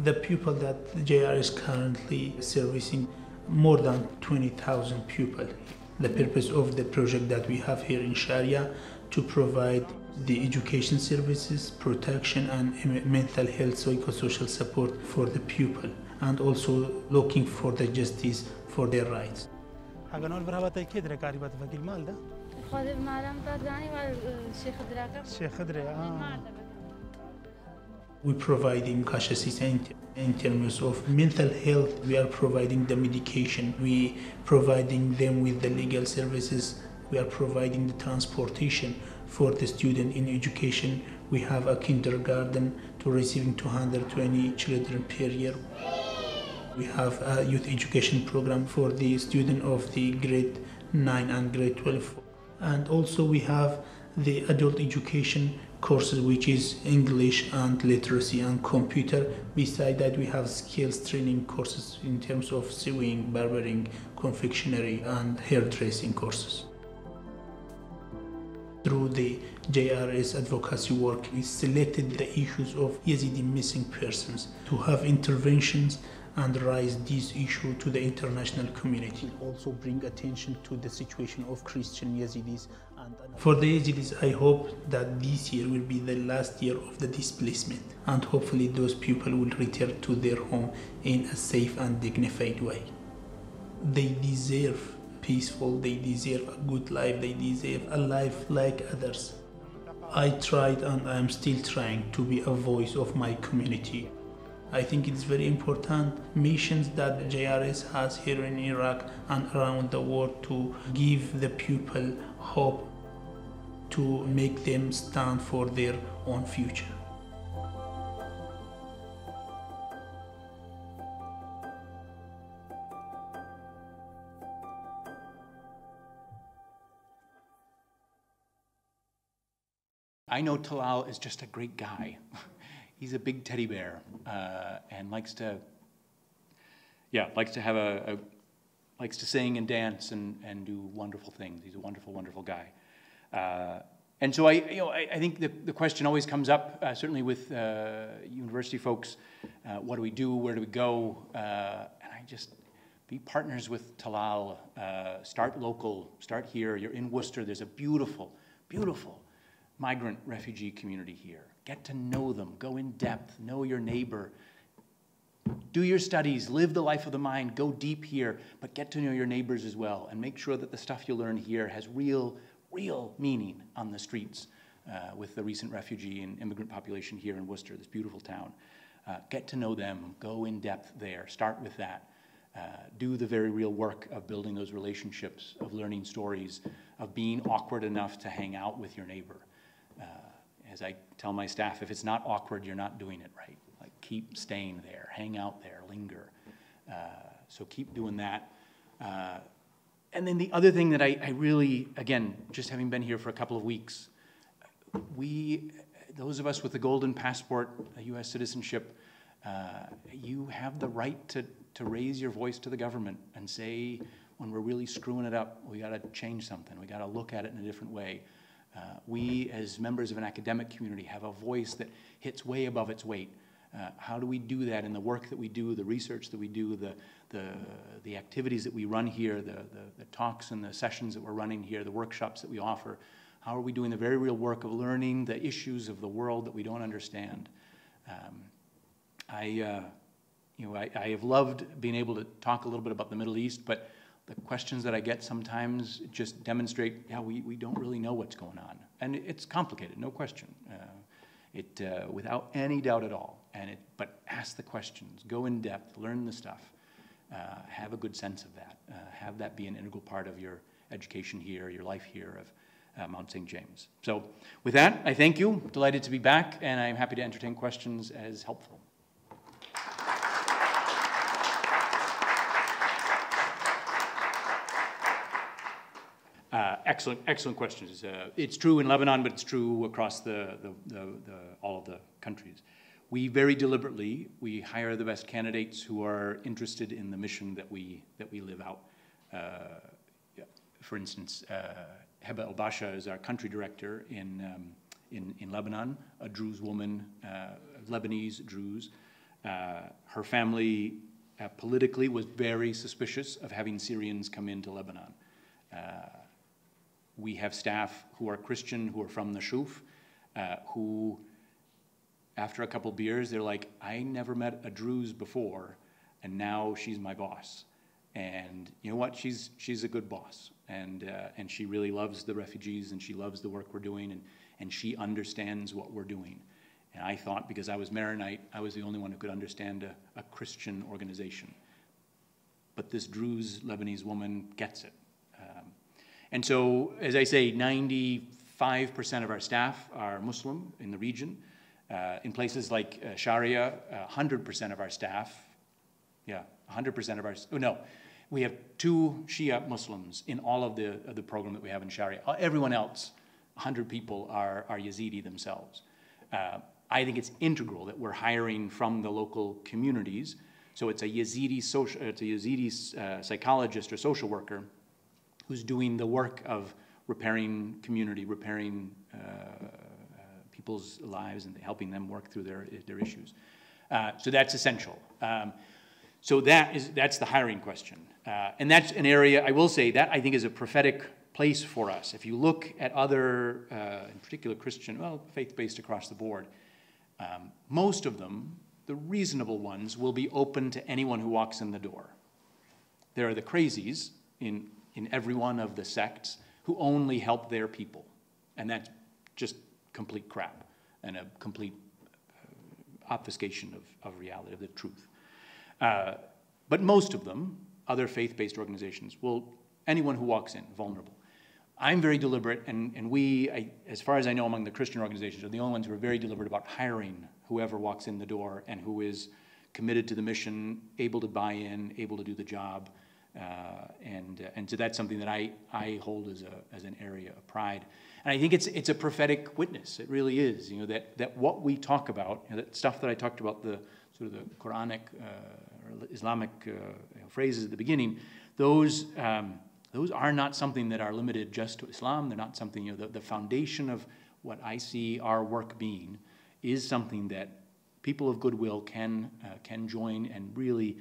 The people that JR is currently servicing more than 20,000 people. The purpose of the project that we have here in Sharia to provide the education services, protection and mental health, psychosocial support for the pupil and also looking for the justice for their rights. حقنول برهبة كيدرة كاريبات فكيل مال ده خادم معلم درداني والشيخ دراكر شيخ خدرة آه We providing cash assistance in terms of mental health. We are providing the medication. We providing them with the legal services. We are providing the transportation for the student in education. We have a kindergarten to receiving 220 children per year. We have a youth education program for the student of the grade 9 and grade 12. And also we have the adult education courses which is English and literacy and computer. Beside that we have skills training courses in terms of sewing, barbering, confectionery and hairdressing courses. Through the JRS advocacy work, we selected the issues of Yazidi missing persons to have interventions and raise this issue to the international community. Also bring attention to the situation of Christian Yazidis. And for the Yazidis, I hope that this year will be the last year of the displacement and hopefully those people will return to their home in a safe and dignified way. They deserve peaceful, they deserve a good life, they deserve a life like others. I tried and I am still trying to be a voice of my community. I think it's very important missions that JRS has here in Iraq and around the world to give the people hope to make them stand for their own future. I know Talal is just a great guy. He's a big teddy bear uh, and likes to, yeah, likes to have a, a, likes to sing and dance and, and do wonderful things. He's a wonderful, wonderful guy. Uh, and so I, you know, I, I, think the, the question always comes up, uh, certainly with uh, university folks, uh, what do we do, where do we go? Uh, and I just, be partners with Talal, start local, start here. You're in Worcester, there's a beautiful, beautiful migrant refugee community here. Get to know them, go in depth, know your neighbor. Do your studies, live the life of the mind, go deep here, but get to know your neighbors as well and make sure that the stuff you learn here has real, real meaning on the streets uh, with the recent refugee and immigrant population here in Worcester, this beautiful town. Uh, get to know them, go in depth there, start with that. Uh, do the very real work of building those relationships, of learning stories, of being awkward enough to hang out with your neighbor as I tell my staff, if it's not awkward, you're not doing it right. Like keep staying there, hang out there, linger. Uh, so keep doing that. Uh, and then the other thing that I, I, really, again, just having been here for a couple of weeks, we, those of us with the golden passport, U.S. citizenship, uh, you have the right to, to raise your voice to the government and say, when we're really screwing it up, we got to change something. We got to look at it in a different way. Uh, we, as members of an academic community, have a voice that hits way above its weight. Uh, how do we do that in the work that we do, the research that we do, the, the, the activities that we run here, the, the, the, talks and the sessions that we're running here, the workshops that we offer? How are we doing the very real work of learning the issues of the world that we don't understand? Um, I, uh, you know, I, I have loved being able to talk a little bit about the Middle East, but the questions that I get sometimes just demonstrate, yeah, we, we don't really know what's going on. And it's complicated, no question. Uh, it, uh, without any doubt at all. And it, but ask the questions, go in depth, learn the stuff, uh, have a good sense of that, uh, have that be an integral part of your education here, your life here of uh, Mount St. James. So with that, I thank you, delighted to be back, and I'm happy to entertain questions as helpful. Excellent, excellent questions. Uh, it's true in Lebanon, but it's true across the, the, the, all of the countries. We very deliberately we hire the best candidates who are interested in the mission that we that we live out. Uh, for instance, uh, Heba El Basha is our country director in um, in, in Lebanon, a Druze woman, uh, Lebanese Druze. Uh, her family politically was very suspicious of having Syrians come into Lebanon. Uh, we have staff who are Christian, who are from the Shuf, uh, who, after a couple beers, they're like, I never met a Druze before, and now she's my boss. And you know what? She's, she's a good boss. And, uh, and she really loves the refugees, and she loves the work we're doing, and, and she understands what we're doing. And I thought, because I was Maronite, I was the only one who could understand a, a Christian organization. But this Druze Lebanese woman gets it. And so, as I say, 95% of our staff are Muslim in the region. Uh, in places like uh, Sharia, uh, 100% of our staff, yeah, 100% of our, oh no, we have two Shia Muslims in all of the, of the program that we have in Sharia. Uh, everyone else, 100 people, are, are Yazidi themselves. Uh, I think it's integral that we're hiring from the local communities. So it's a Yazidi social, it's a Yazidi uh, psychologist or social worker who's doing the work of repairing community, repairing uh, people's lives, and helping them work through their their issues. Uh, so that's essential. Um, so that is that's the hiring question, uh, and that's an area I will say that I think is a prophetic place for us. If you look at other, uh, in particular Christian, well, faith-based across the board um, most of them, the reasonable ones, will be open to anyone who walks in the door. There are the crazies in, in every one of the sects who only help their people. And that's just complete crap and a complete uh, obfuscation of, of reality, of the truth. Uh, but most of them, other faith based organizations, will, anyone who walks in, vulnerable. I'm very deliberate, and, and we, I, as far as I know, among the Christian organizations, are the only ones who are very deliberate about hiring whoever walks in the door and who is committed to the mission, able to buy in, able to do the job. Uh, and, uh, and so that's something that I, I hold as, a, as an area of pride. And I think it's, it's a prophetic witness. It really is, you know, that, that what we talk about, you know, that stuff that I talked about, the sort of the Quranic uh, or Islamic you know, phrases at the beginning, those, um, those are not something that are limited just to Islam. They're not something, you know, the, the foundation of what I see our work being is something that people of goodwill can, uh, can join and really,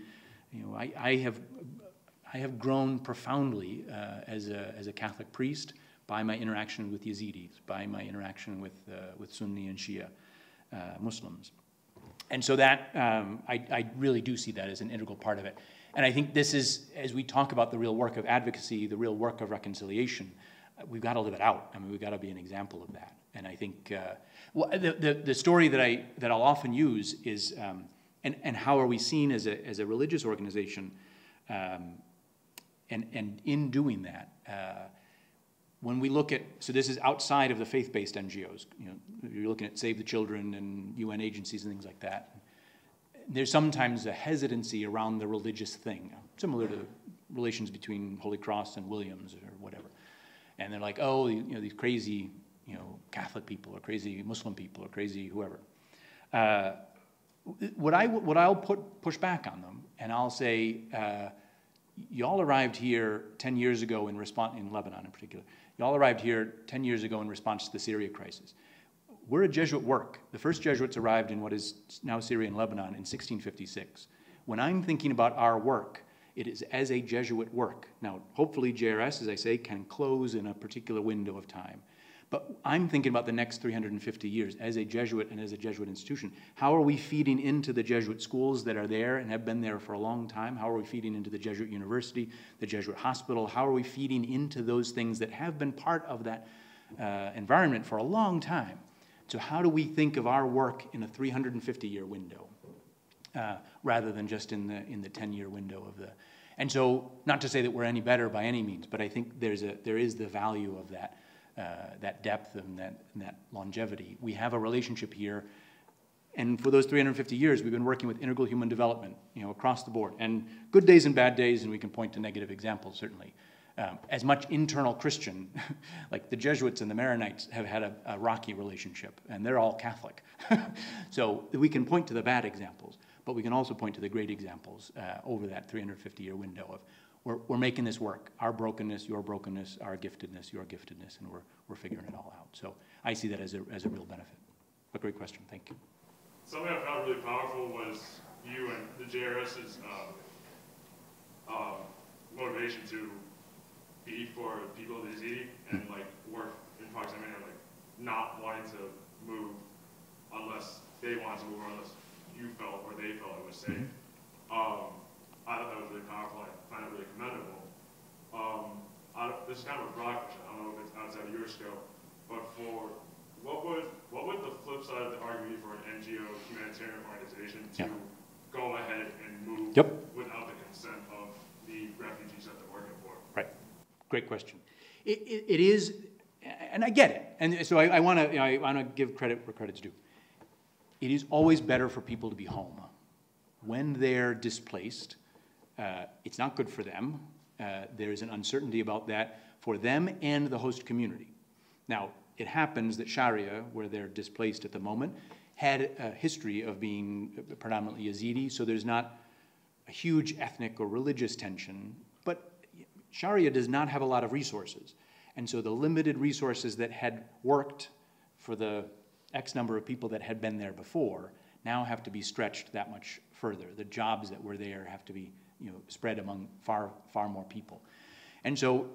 you know, I, I have, I have grown profoundly uh, as, a, as a Catholic priest by my interaction with Yazidis, by my interaction with, uh, with Sunni and Shia uh, Muslims. And so that, um, I, I really do see that as an integral part of it. And I think this is, as we talk about the real work of advocacy, the real work of reconciliation, uh, we've got to live it out. I mean, we've got to be an example of that. And I think, uh, well, the, the, the, story that, I, that I'll often use is, um, and, and how are we seen as a, as a religious organization? Um, and, and in doing that, uh, when we look at, so this is outside of the faith-based NGOs, you know, you're looking at Save the Children and UN agencies and things like that there's sometimes a hesitancy around the religious thing, similar to relations between Holy Cross and Williams or whatever. And they're like, oh, you know, these crazy, you know, Catholic people or crazy Muslim people or crazy whoever. Uh, what I what I'll put push back on them, and I'll say, uh, y'all arrived here 10 years ago in response in Lebanon in particular. Y'all arrived here 10 years ago in response to the Syria crisis we're a Jesuit work. The first Jesuits arrived in what is now Syria and Lebanon in 1656. When I'm thinking about our work, it is as a Jesuit work. Now, hopefully, JRS, as I say, can close in a particular window of time. But I'm thinking about the next 350 years as a Jesuit and as a Jesuit institution. How are we feeding into the Jesuit schools that are there and have been there for a long time? How are we feeding into the Jesuit University, the Jesuit Hospital? How are we feeding into those things that have been part of that uh, environment for a long time? So, how do we think of our work in a 350 year window uh, rather than just in the, in the 10 year window of the. And so, not to say that we're any better by any means, but I think there's a, there is the value of that, uh, that depth and that, and that longevity. We have a relationship here. And for those 350 years, we've been working with integral human development, you know, across the board. And good days and bad days, and we can point to negative examples, certainly. um, as much internal Christian, like the Jesuits and the Maronites have had a, a rocky relationship, and they're all Catholic. so we can point to the bad examples, but we can also point to the great examples uh, over that 350 year window of we're, we're making this work. Our brokenness, your brokenness, our giftedness, your giftedness, and we're, we're figuring it all out. So I see that as a, as a real benefit. A great question. Thank you. Something I found really powerful was you and the JRS's um, um, motivation to be for people the Yazidi and like work in proximity of like not wanting to move unless they wanted to move or unless you felt or they felt it was safe. Um, I thought that was really powerful. I find it really commendable. Um, I, this is kind of a broad question. I don't know if it's outside of your scope, but for what would what would the flip side of the argument be for an NGO humanitarian organization to Yeah. go ahead and move Yep. without the consent of the refugees that they're working for? Right. Great question. It, it, it is, and I get it. And so I, I want to you know, I want to give credit where credit's due. It is always better for people to be home. When they're displaced, uh, it's not good for them. Uh, there's an uncertainty about that for them and the host community. Now, it happens that Sharia, where they're displaced at the moment, had a history of being predominantly Yazidi, so there's not a huge ethnic or religious tension, but Sharia does not have a lot of resources. And so the limited resources that had worked for the X number of people that had been there before now have to be stretched that much further. The jobs that were there have to be you know, spread among far, far more people. And so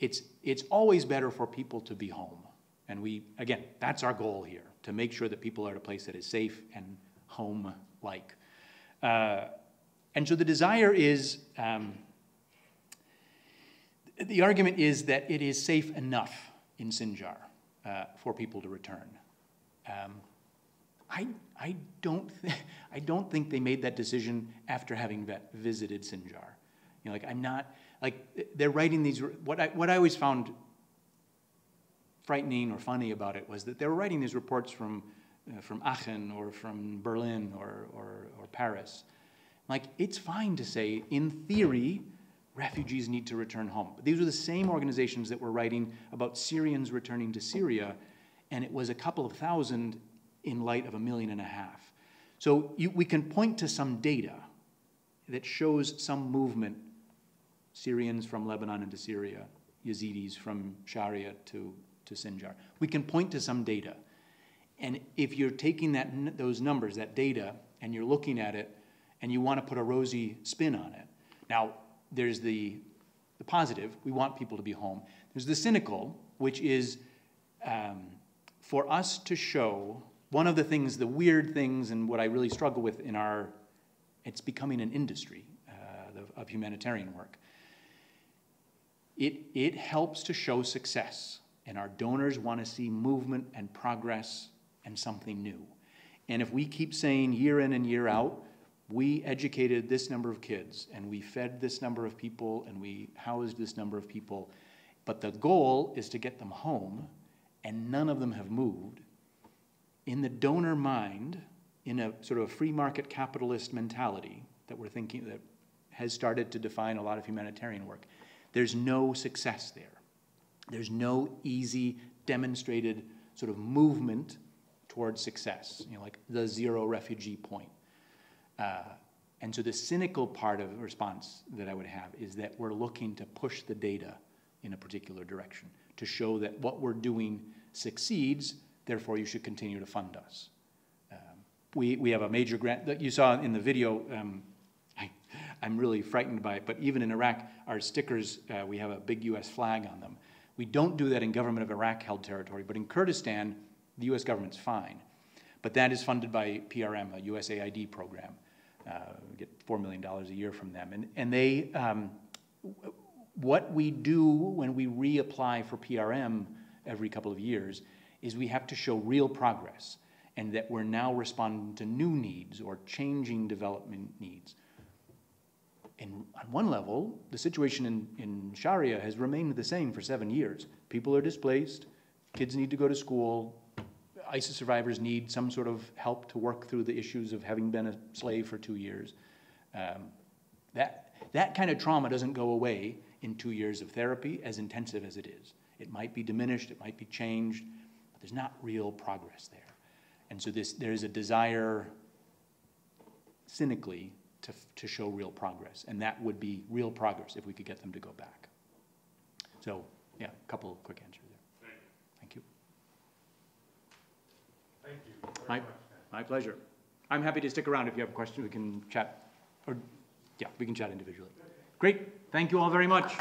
it's, it's always better for people to be home. And we, again, that's our goal here, to make sure that people are at a place that is safe and home-like. Uh, and so the desire is, um, the argument is that it is safe enough in Sinjar uh, for people to return. Um, I, I, don't I don't think they made that decision after having vet- visited Sinjar. You know, like I'm not like they're writing these. What I what I always found frightening or funny about it was that they were writing these reports from uh, from Aachen or from Berlin or, or or Paris. Like it's fine to say in theory refugees need to return home. But these were the same organizations that were writing about Syrians returning to Syria, and it was a couple of thousand in light of a million and a half. So you, we can point to some data that shows some movement Syrians from Lebanon into Syria, Yazidis from Sharia to, to Sinjar. We can point to some data. And if you're taking that, those numbers, that data, and you're looking at it, and you want to put a rosy spin on it. Now, there's the, the positive, we want people to be home. There's the cynical, which is um, for us to show one of the things, the weird things, and what I really struggle with in our, it's becoming an industry uh, of, of humanitarian work. It, it helps to show success, and our donors want to see movement and progress and something new. And if we keep saying year in and year out, we educated this number of kids, and we fed this number of people, and we housed this number of people, but the goal is to get them home, and none of them have moved. In the donor mind, in a sort of a free market capitalist mentality that we're thinking that has started to define a lot of humanitarian work, there's no success there. There's no easy, demonstrated sort of movement towards success, you know, like the zero refugee point. Uh, and so the cynical part of response that I would have is that we're looking to push the data in a particular direction to show that what we're doing succeeds, therefore you should continue to fund us. Um, we, we have a major grant that you saw in the video. Um, I, I'm really frightened by it, but even in Iraq, our stickers, uh, we have a big US flag on them. We don't do that in government of Iraq held territory, but in Kurdistan, the US government's fine. But that is funded by PRM, a USAID program. Uh, we get $4 million a year from them. And, and they, um, what we do when we reapply for PRM every couple of years is we have to show real progress and that we're now responding to new needs or changing development needs. And on one level, the situation in, in Sharia has remained the same for seven years. People are displaced, kids need to go to school, ISIS survivors need some sort of help to work through the issues of having been a slave for two years. Um, that, that kind of trauma doesn't go away in two years of therapy, as intensive as it is. It might be diminished, it might be changed, but there's not real progress there. And so this, there is a desire cynically to, to show real progress. And that would be real progress if we could get them to go back. So, yeah, a couple of quick answers there. Thank you. Thank you. My, my pleasure. I'm happy to stick around if you have a question, we can chat, or, yeah, we can chat individually. Great, thank you all very much.